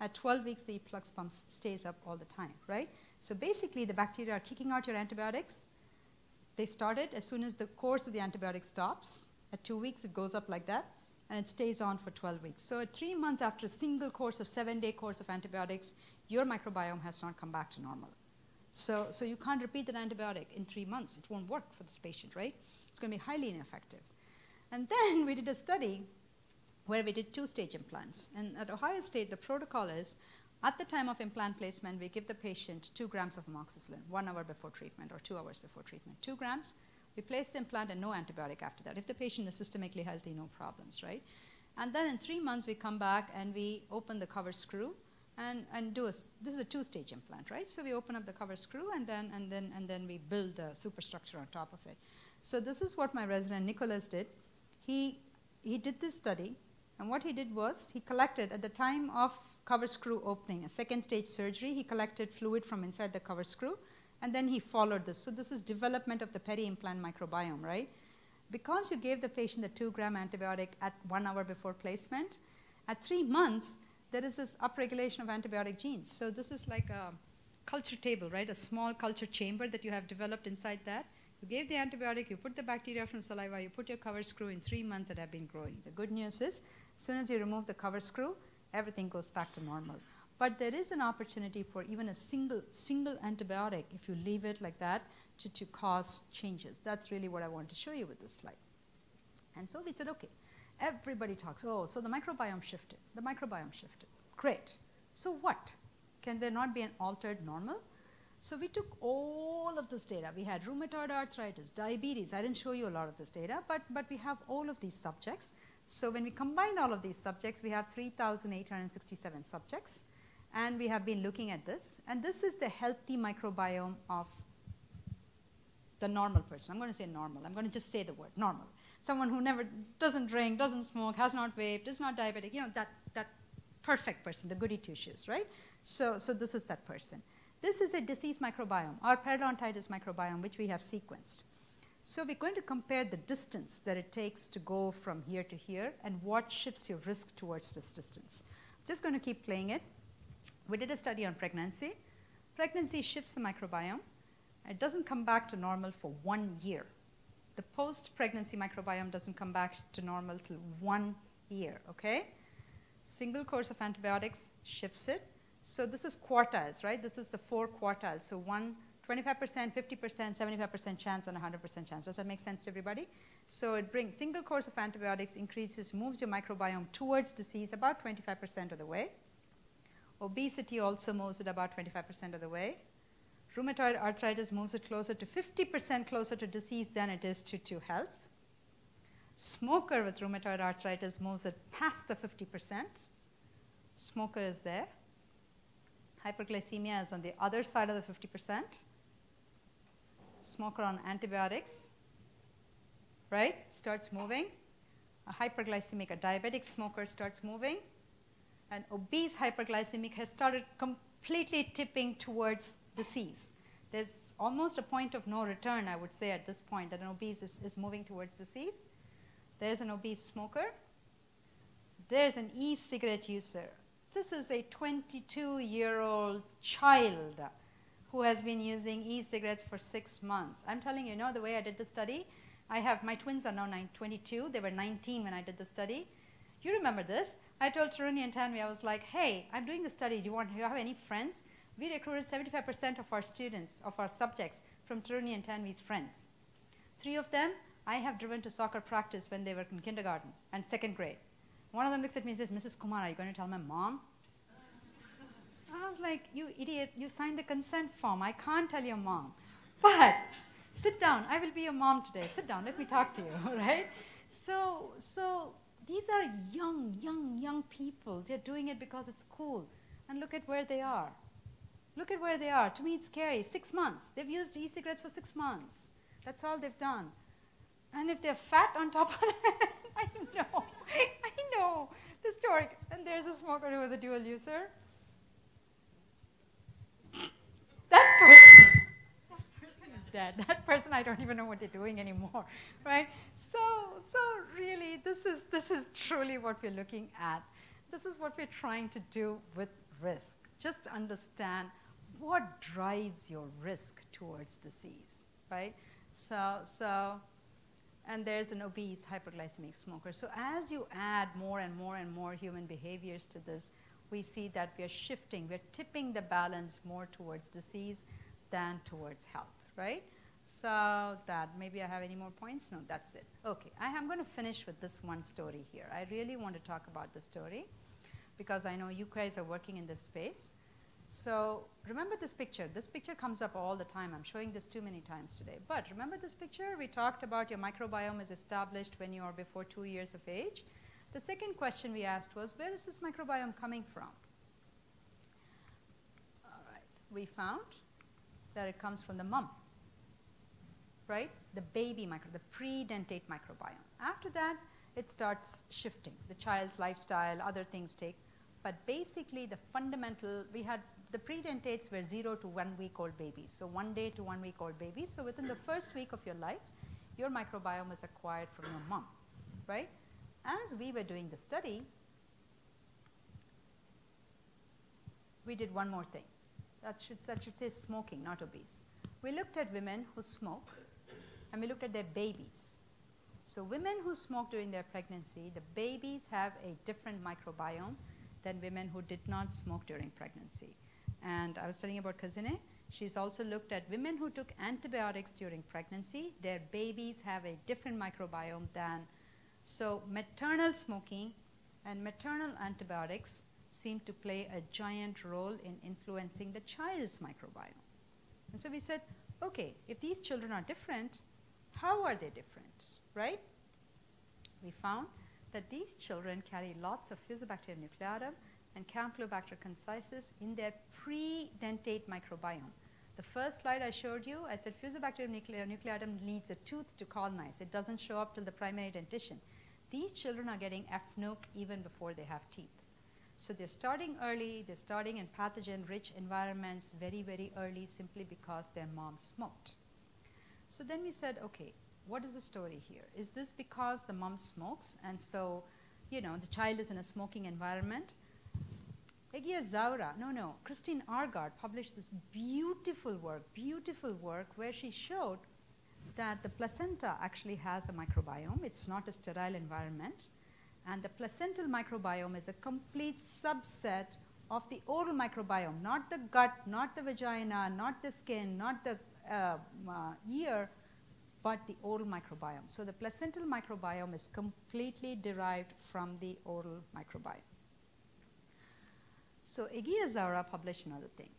At 12 weeks, the efflux pumps stays up all the time, right? So basically, the bacteria are kicking out your antibiotics. They start it as soon as the course of the antibiotic stops. At two weeks, it goes up like that, and it stays on for 12 weeks. So at three months after a single course of seven-day course of antibiotics, your microbiome has not come back to normal. So, so you can't repeat that antibiotic in three months. It won't work for this patient, right? It's going to be highly ineffective. And then we did a study where we did two-stage implants. And at Ohio State, the protocol is at the time of implant placement, we give the patient two grams of amoxicillin, one hour before treatment or two hours before treatment. Two grams, we place the implant and no antibiotic after that. If the patient is systemically healthy, no problems, right? And then in three months, we come back and we open the cover screw and, and do a, this is a two-stage implant, right? So we open up the cover screw and then, and, then, and then we build the superstructure on top of it. So this is what my resident Nicholas did. He, he did this study and what he did was he collected at the time of cover screw opening, a second stage surgery, he collected fluid from inside the cover screw and then he followed this. So this is development of the peri-implant microbiome, right? Because you gave the patient the two gram antibiotic at one hour before placement, at three months, there is this upregulation of antibiotic genes. So this is like a culture table, right? A small culture chamber that you have developed inside that. You gave the antibiotic, you put the bacteria from saliva, you put your cover screw in three months that have been growing. The good news is as soon as you remove the cover screw, everything goes back to normal. But there is an opportunity for even a single, single antibiotic, if you leave it like that, to, to cause changes. That's really what I want to show you with this slide. And so we said, okay, everybody talks, oh, so the microbiome shifted. The microbiome shifted. Great. So what? Can there not be an altered normal? So we took all of this data. We had rheumatoid arthritis, diabetes. I didn't show you a lot of this data, but, but we have all of these subjects. So when we combine all of these subjects, we have 3,867 subjects. And we have been looking at this. And this is the healthy microbiome of the normal person. I'm going to say normal. I'm going to just say the word normal. Someone who never doesn't drink, doesn't smoke, has not vaped, is not diabetic. You know, that, that perfect person, the goody two shoes, right? So, so this is that person. This is a disease microbiome, our periodontitis microbiome, which we have sequenced. So we're going to compare the distance that it takes to go from here to here and what shifts your risk towards this distance. Just going to keep playing it. We did a study on pregnancy. Pregnancy shifts the microbiome. It doesn't come back to normal for one year. The post-pregnancy microbiome doesn't come back to normal till one year, okay? Single course of antibiotics shifts it. So this is quartiles, right? This is the four quartiles. So one 25%, 50%, 75% chance, and 100% chance. Does that make sense to everybody? So it brings single course of antibiotics increases, moves your microbiome towards disease about 25% of the way. Obesity also moves it about 25% of the way. Rheumatoid arthritis moves it closer to 50% closer to disease than it is to, to health. Smoker with rheumatoid arthritis moves it past the 50%. Smoker is there. Hyperglycemia is on the other side of the 50% smoker on antibiotics, right, starts moving. A hyperglycemic, a diabetic smoker starts moving. An obese hyperglycemic has started completely tipping towards disease. There's almost a point of no return, I would say, at this point, that an obese is, is moving towards disease. There's an obese smoker. There's an e cigarette user. This is a 22 year old child who has been using e-cigarettes for six months. I'm telling you, you know, the way I did the study, I have, my twins are now 22. They were 19 when I did the study. You remember this. I told Taruni and Tanvi, I was like, hey, I'm doing the study. Do you want, do you have any friends? We recruited 75% of our students, of our subjects, from Taruni and Tanvi's friends. Three of them, I have driven to soccer practice when they were in kindergarten and second grade. One of them looks at me and says, Mrs. Kumar, are you going to tell my mom? I was like, you idiot, you signed the consent form. I can't tell your mom. But sit down. I will be your mom today. Sit down. Let me talk to you, right? So, so these are young, young, young people. They're doing it because it's cool. And look at where they are. Look at where they are. To me, it's scary. Six months. They've used e cigarettes for six months. That's all they've done. And if they're fat on top of that, I know. I know the story. And there's a smoker who was a dual user. That person, that person is dead. That person, I don't even know what they're doing anymore, right? So, so really, this is this is truly what we're looking at. This is what we're trying to do with risk. Just understand what drives your risk towards disease, right? So, so, and there's an obese hyperglycemic smoker. So as you add more and more and more human behaviors to this, we see that we're shifting, we're tipping the balance more towards disease than towards health, right? So that, maybe I have any more points? No, that's it. Okay, I am going to finish with this one story here. I really want to talk about the story because I know you guys are working in this space. So remember this picture. This picture comes up all the time. I'm showing this too many times today. But remember this picture? We talked about your microbiome is established when you are before two years of age. The second question we asked was, where is this microbiome coming from? All right. We found that it comes from the mom, right? The baby micro, the pre-dentate microbiome. After that, it starts shifting. The child's lifestyle, other things take. But basically, the fundamental, we had the predentates were zero to one week old babies. So one day to one week old babies. So within the first week of your life, your microbiome is acquired from your mom, right? As we were doing the study, we did one more thing. That should, that should say smoking, not obese. We looked at women who smoke and we looked at their babies. So women who smoke during their pregnancy, the babies have a different microbiome than women who did not smoke during pregnancy. And I was telling about Kazine. She's also looked at women who took antibiotics during pregnancy. Their babies have a different microbiome than. So maternal smoking and maternal antibiotics seem to play a giant role in influencing the child's microbiome. And so we said, okay, if these children are different, how are they different, right? We found that these children carry lots of Fusobacterium nucleatum and Campylobacter concisus in their pre-dentate microbiome. The first slide I showed you, I said Fusobacterium nucleatum needs a tooth to colonize. It doesn't show up till the primary dentition. These children are getting FNOC even before they have teeth. So they're starting early, they're starting in pathogen-rich environments very, very early simply because their mom smoked. So then we said, okay, what is the story here? Is this because the mom smokes and so, you know, the child is in a smoking environment? Egija Zaura, no, no, Kjersti Aagaard published this beautiful work, beautiful work where she showed that the placenta actually has a microbiome. It's not a sterile environment. And the placental microbiome is a complete subset of the oral microbiome, not the gut, not the vagina, not the skin, not the uh, uh, ear, but the oral microbiome. So the placental microbiome is completely derived from the oral microbiome. So Egija Zaura published another thing.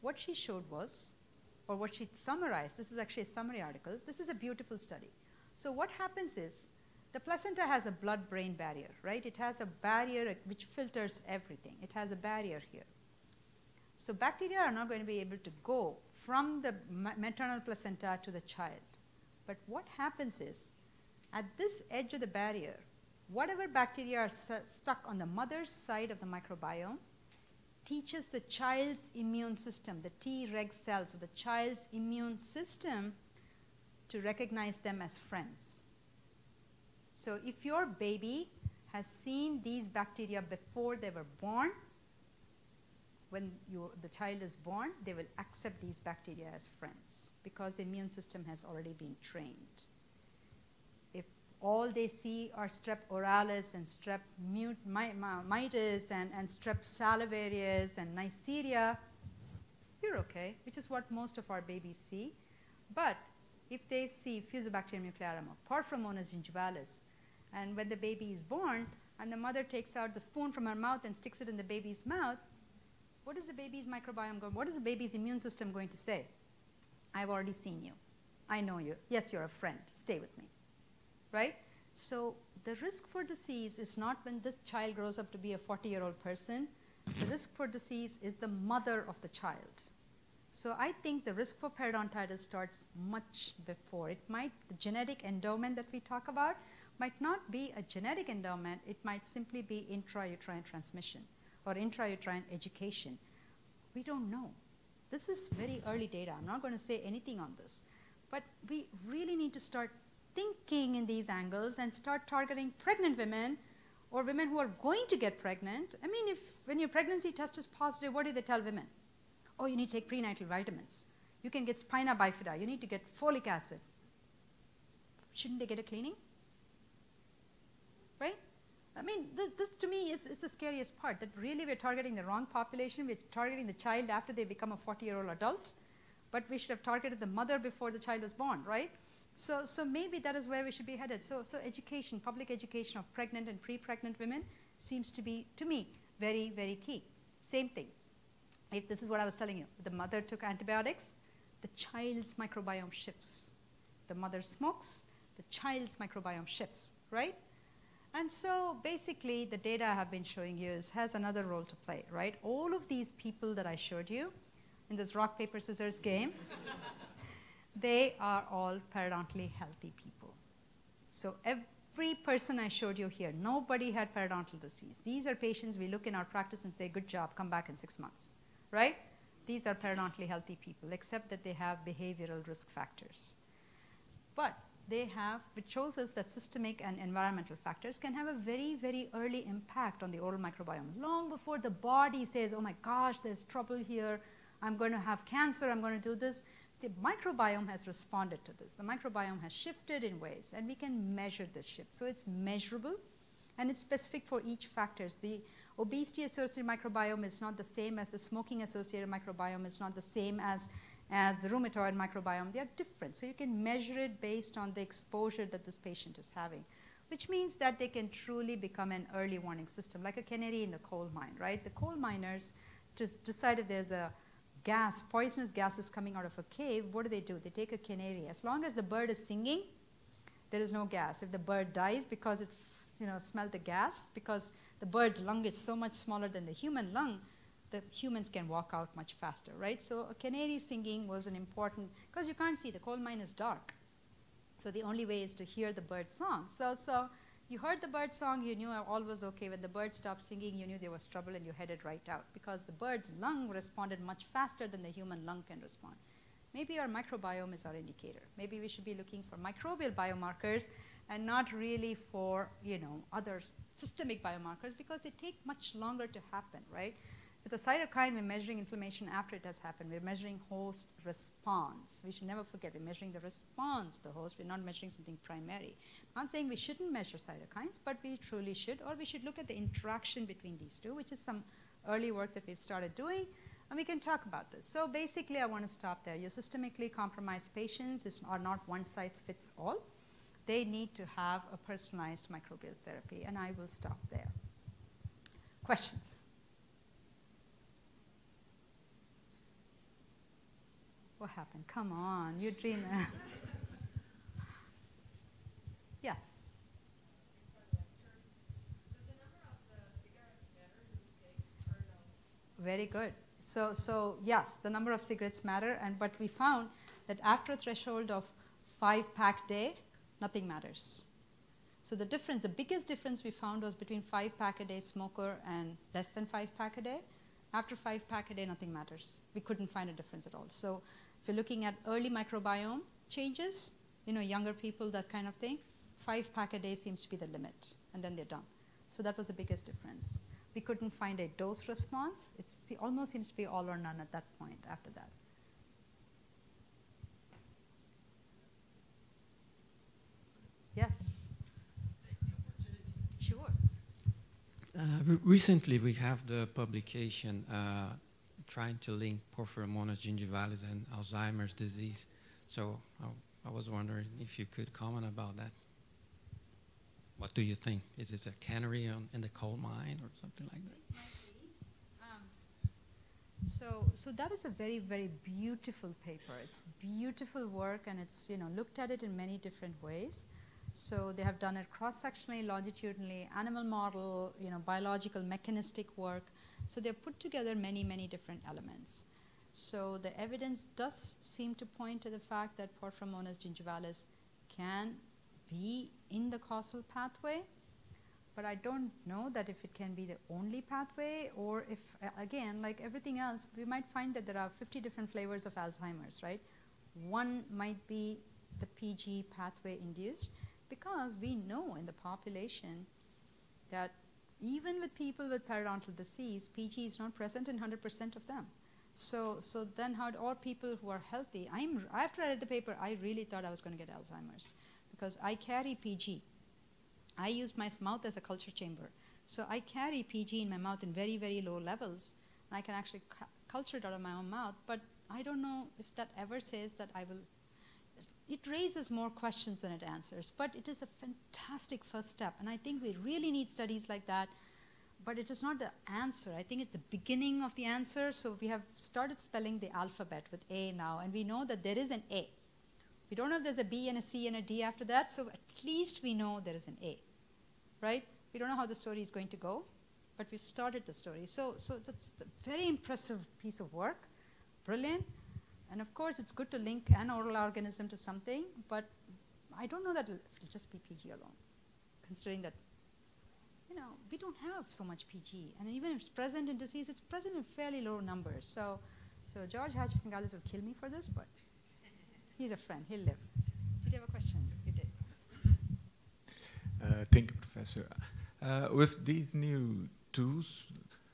What she showed was, or what she summarized, this is actually a summary article, this is a beautiful study. So what happens is, the placenta has a blood-brain barrier, right? It has a barrier which filters everything. It has a barrier here. So bacteria are not going to be able to go from the maternal placenta to the child. But what happens is, at this edge of the barrier, whatever bacteria are stuck on the mother's side of the microbiome teaches the child's immune system, the T-reg cells of the child's immune system, to recognize them as friends. So if your baby has seen these bacteria before they were born, when the child is born, they will accept these bacteria as friends because the immune system has already been trained. If all they see are strep oralis and strep mitis and, and strep salivarius and Neisseria, you're okay, which is what most of our babies see. But if they see Fusobacterium nucleatum or Porphyromonas gingivalis, and when the baby is born, and the mother takes out the spoon from her mouth and sticks it in the baby's mouth, what is the baby's microbiome going, what is the baby's immune system going to say? I've already seen you. I know you. Yes, you're a friend. Stay with me. Right? So the risk for disease is not when this child grows up to be a 40 year old person. The risk for disease is the mother of the child. So I think the risk for periodontitis starts much before. It might, the genetic endowment that we talk about might not be a genetic endowment, it might simply be intrauterine transmission or intrauterine education. We don't know. This is very early data. I'm not going to say anything on this. But we really need to start thinking in these angles and start targeting pregnant women or women who are going to get pregnant. I mean, if when your pregnancy test is positive, what do they tell women? Oh, you need to take prenatal vitamins. You can get spina bifida. You need to get folic acid. Shouldn't they get a cleaning? Right? I mean, this, this to me is, is the scariest part that really we're targeting the wrong population. We're targeting the child after they become a 40 year old adult, but we should have targeted the mother before the child was born, right? So, so maybe that is where we should be headed. So, so education, public education of pregnant and pre pregnant women seems to be, to me, very, very key. Same thing. If this is what I was telling you, the mother took antibiotics, the child's microbiome shifts. The mother smokes, the child's microbiome shifts, right? And so basically, the data I have been showing you is, has another role to play, right? All of these people that I showed you in this rock, paper, scissors game, they are all periodontally healthy people. So every person I showed you here, nobody had periodontal disease. These are patients we look in our practice and say, good job, come back in six months, right? These are periodontally healthy people, except that they have behavioral risk factors. But they have, which shows us that systemic and environmental factors can have a very, very early impact on the oral microbiome. Long before the body says, oh my gosh, there's trouble here, I'm going to have cancer, I'm going to do this, the microbiome has responded to this. The microbiome has shifted in ways, and we can measure this shift. So it's measurable, and it's specific for each factors. The obesity-associated microbiome is not the same as the smoking-associated microbiome. It's not the same as as the rheumatoid microbiome. They are different, so you can measure it based on the exposure that this patient is having, which means that they can truly become an early warning system, like a canary in the coal mine, right? The coal miners just decide if there's a gas, poisonous gases coming out of a cave, what do they do? They take a canary. As long as the bird is singing, there is no gas. If the bird dies because it you know, smelled the gas, because the bird's lung is so much smaller than the human lung, the humans can walk out much faster, right? So a canary singing was an important, because you can't see, the coal mine is dark. So the only way is to hear the bird song. So, so you heard the bird song, you knew all was okay. When the bird stopped singing, you knew there was trouble and you headed right out because the bird's lung responded much faster than the human lung can respond. Maybe our microbiome is our indicator. Maybe we should be looking for microbial biomarkers and not really for, you know, other systemic biomarkers because they take much longer to happen, right? With a cytokine, we're measuring inflammation after it has happened. We're measuring host response. We should never forget we're measuring the response of the host. We're not measuring something primary. I'm not saying we shouldn't measure cytokines, but we truly should, or we should look at the interaction between these two, which is some early work that we've started doing, and we can talk about this. So basically, I want to stop there. Your systemically compromised patients are not one size fits all. They need to have a personalized microbial therapy, and I will stop there. Questions? What happened? Come on, you dream. yes. Very good. So, so yes, the number of cigarettes matter, and but we found that after a threshold of five pack day, nothing matters. So the difference, the biggest difference we found was between five pack a day smoker and less than five pack a day. After five pack a day, nothing matters. We couldn't find a difference at all. So if you're looking at early microbiome changes, you know, younger people, that kind of thing, five pack a day seems to be the limit, and then they're done. So that was the biggest difference. We couldn't find a dose response. It almost seems to be all or none at that point after that. Yes. Sure. Uh, re recently, we have the publication uh, trying to link Porphyromonas gingivalis and Alzheimer's disease. So I, I was wondering if you could comment about that. What do you think? Is it a cannery on, in the coal mine or something like that? Um, so, so that is a very, very beautiful paper. It's beautiful work, and it's you know looked at it in many different ways. So they have done it cross-sectionally, longitudinally, animal model, you know, biological, mechanistic work. So they've put together many, many different elements. So the evidence does seem to point to the fact that Porphyromonas gingivalis can be in the causal pathway, but I don't know that if it can be the only pathway or if, again, like everything else, we might find that there are 50 different flavors of Alzheimer's, right? One might be the PG pathway induced because we know in the population that even with people with periodontal disease, PG is not present in 100% of them. So, so then how, all people who are healthy, I'm, after I read the paper, I really thought I was going to get Alzheimer's because I carry PG. I use my mouth as a culture chamber. So I carry PG in my mouth in very, very low levels. And I can actually cu- culture it out of my own mouth. But I don't know if that ever says that I will. It raises more questions than it answers. But it is a fantastic first step. And I think we really need studies like that but it is not the answer. I think it's the beginning of the answer. So we have started spelling the alphabet with A now, and we know that there is an A. We don't know if there's a B and a C and a D after that, so at least we know there is an A, right? We don't know how the story is going to go, but we've started the story. So, so that's a very impressive piece of work, brilliant. And of course, it's good to link an oral organism to something, but I don't know that it'll, just be PG alone, considering that you know, we don't have so much PG. And even if it's present in disease, it's present in fairly low numbers. So, so George Hajishengallis would kill me for this, but he's a friend. He'll live. Did you have a question? You did. Uh, thank you, Professor. Uh, with these new tools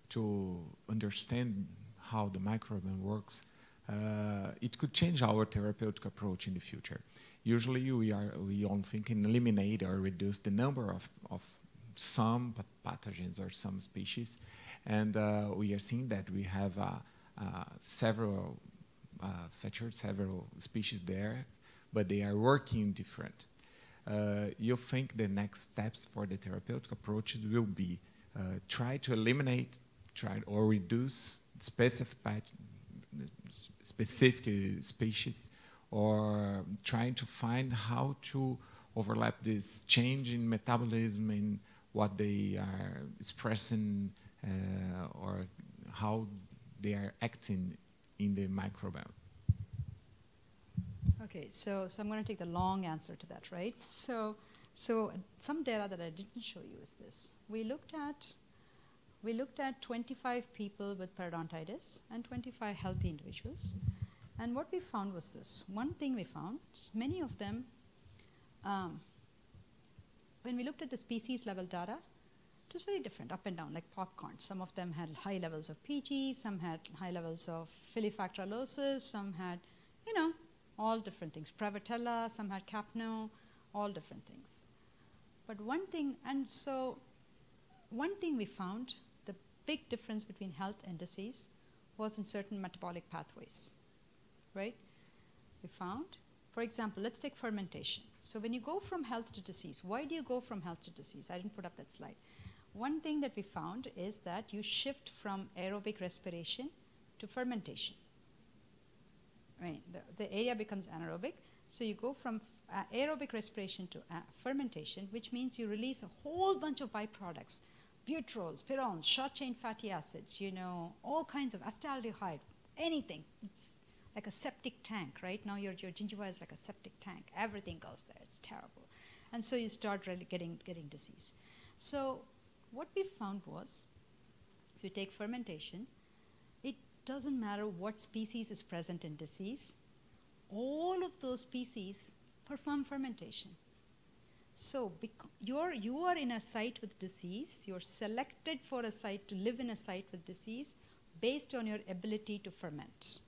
to understand how the microbiome works, uh, it could change our therapeutic approach in the future. Usually, we are we only think in eliminate or reduce the number of, of some pathogens or some species. And uh, we are seeing that we have uh, uh, several uh, featured, several species there, but they are working different. Uh, you think the next steps for the therapeutic approaches will be try to eliminate, try or reduce specific, specific species, or trying to find how to overlap this change in metabolism in what they are expressing uh, or how they are acting in the microbiome. Okay, so, so I'm going to take the long answer to that, right? So, so some data that I didn't show you is this. We looked at we looked at 25 people with periodontitis and 25 healthy individuals. And what we found was this. One thing we found, many of them um, when we looked at the species level data, it was very different, up and down, like popcorn. Some of them had high levels of PG, some had high levels of Filifactor alocis, some had, you know, all different things. Prevotella, some had capno, all different things. But one thing, and so one thing we found, big difference between health and disease was in certain metabolic pathways, right? We found, for example, let's take fermentation. So when you go from health to disease, why do you go from health to disease? I didn't put up that slide. One thing that we found is that you shift from aerobic respiration to fermentation. Right, the, the area becomes anaerobic, so you go from uh, aerobic respiration to uh, fermentation, which means you release a whole bunch of byproducts, butyrols, pyrones, short-chain fatty acids, you know, all kinds of acetaldehyde, anything. It's like a septic tank, right? Now your, your gingiva is like a septic tank. Everything goes there. It's terrible. And so you start really getting, getting disease. So what we found was, if you take fermentation, it doesn't matter what species is present in disease, all of those species perform fermentation. So you're, you are in a site with disease, you're selected for a site to live in a site with disease based on your ability to ferment.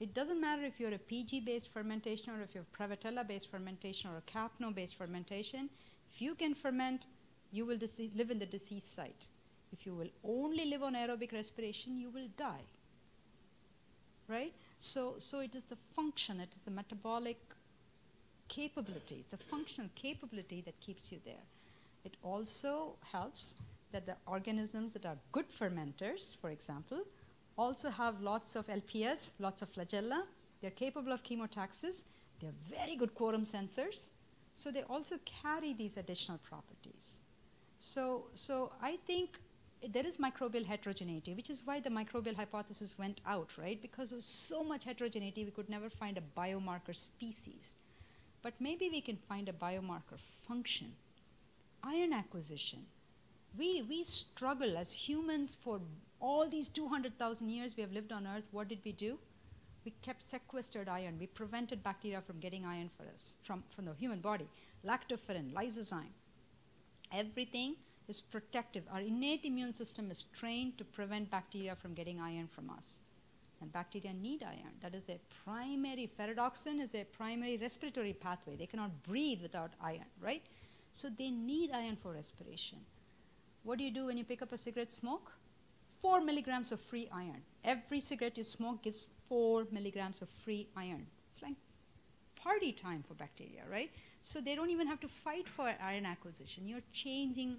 It doesn't matter if you're a PG-based fermentation or if you're Prevotella-based fermentation or a Capno-based fermentation. If you can ferment, you will live in the disease site. If you will only live on aerobic respiration, you will die. Right? So, so it is the function, it is the metabolic capability, it's a functional capability that keeps you there. It also helps that the organisms that are good fermenters, for example, also have lots of LPS, lots of flagella. They're capable of chemotaxis. They're very good quorum sensors. So they also carry these additional properties. So, so I think there is microbial heterogeneity, which is why the microbial hypothesis went out, right? Because there was so much heterogeneity, we could never find a biomarker species. But maybe we can find a biomarker function. Iron acquisition. We, we struggle as humans for all these 200,000 years we have lived on Earth. What did we do? We kept sequestered iron. We prevented bacteria from getting iron for us, from, from the human body. Lactoferrin, lysozyme. Everything is protective. Our innate immune system is trained to prevent bacteria from getting iron from us. And bacteria need iron. That is a primary, ferredoxin is a primary respiratory pathway. They cannot breathe without iron, right? So they need iron for respiration. What do you do when you pick up a cigarette smoke? Four milligrams of free iron. Every cigarette you smoke gives four milligrams of free iron. It's like party time for bacteria, right? So they don't even have to fight for iron acquisition. You're changing.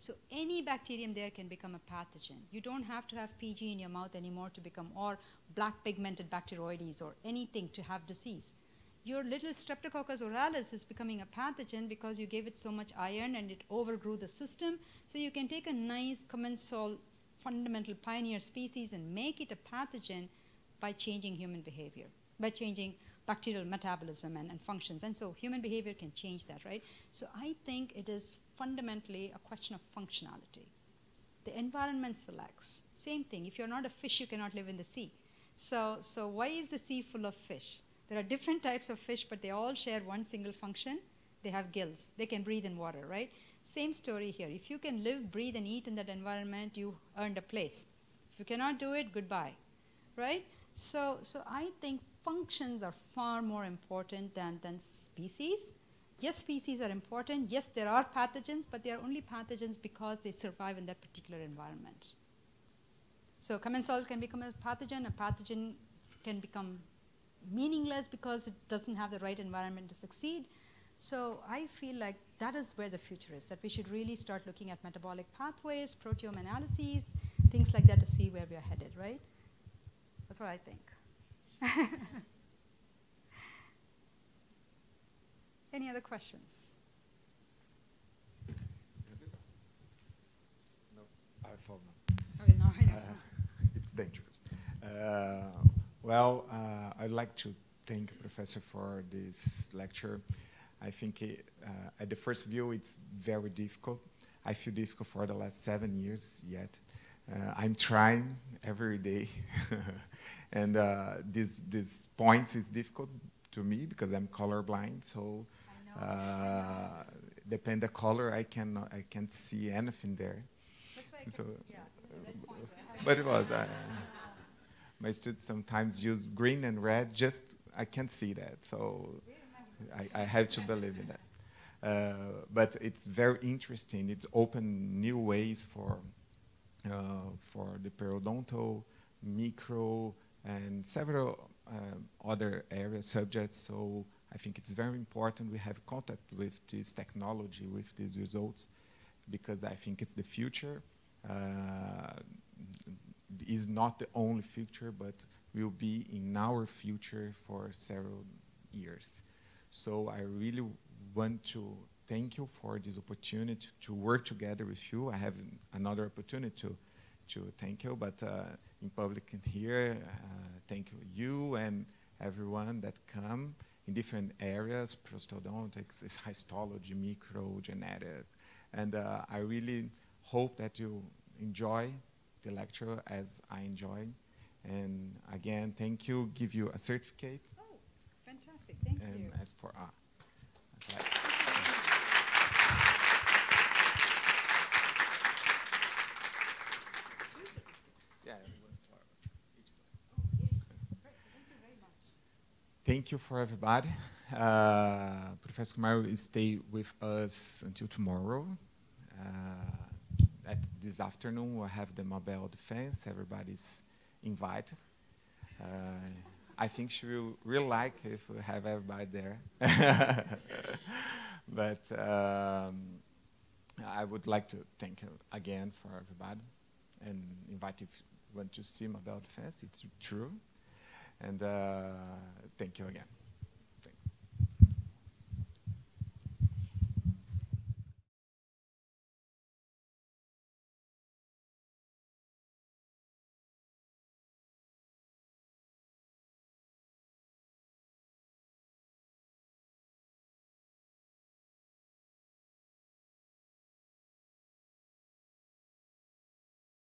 So any bacterium there can become a pathogen. You don't have to have PG in your mouth anymore to become, or black pigmented bacteroides or anything to have disease. Your little Streptococcus oralis is becoming a pathogen because you gave it so much iron and it overgrew the system. So you can take a nice commensal fundamental pioneer species and make it a pathogen by changing human behavior, by changing bacterial metabolism and, and functions. And so human behavior can change that, right? So I think it is fundamentally a question of functionality. The environment selects. Same thing. If you're not a fish, you cannot live in the sea. So, so why is the sea full of fish? There are different types of fish, but they all share one single function. They have gills. They can breathe in water, right? Same story here. If you can live, breathe, and eat in that environment, you earned a place. If you cannot do it, goodbye, right? So, so I think functions are far more important than, than species. Yes, species are important. Yes, there are pathogens, but they are only pathogens because they survive in that particular environment. So commensal can become a pathogen. A pathogen can become meaningless because it doesn't have the right environment to succeed. So I feel like that is where the future is, that we should really start looking at metabolic pathways, proteome analyses, things like that to see where we are headed, right? That's what I think. Any other questions? No, I follow. Okay, no, I know. Uh, it's dangerous. Uh, well, uh, I'd like to thank Professor for this lecture. I think it, uh, at the first view it's very difficult. I feel difficult for the last seven years yet. Uh, I'm trying every day, and uh, this this points is difficult to me because I'm colorblind. So. Uh, depend the color, I can I can't see anything there. So, yeah, it was a red point, right? But it was. Uh, my students sometimes use green and red. Just I can't see that, so I, I have to believe in that. Uh, but it's very interesting. It's opened new ways for uh, for the periodontal, micro, and several uh, other area subjects. So I think it's very important we have contact with this technology, with these results, because I think it's the future. Uh, is not the only future, but will be in our future for several years. So I really want to thank you for this opportunity to work together with you. I have another opportunity to, to thank you, but uh, in public and here, uh, thank you and everyone that come in different areas, prosthodontics, histology, micro, genetic. And uh, I really hope that you enjoy the lecture as I enjoy. And again, thank you, give you a certificate. Oh, fantastic. Thank and you. as for ah, okay. Two certificates. Yeah, one for each class. Oh, yay. Great. Thank you very much. Thank you for everybody. Uh, Professor Kumar will stay with us until tomorrow. Uh, at this afternoon, we'll have the mobile defense. Everybody's invited. Uh, I think she will really like if we have everybody there. but um, I would like to thank again for everybody and invite if you want to see mobile defense. It's true. And uh, thank you again.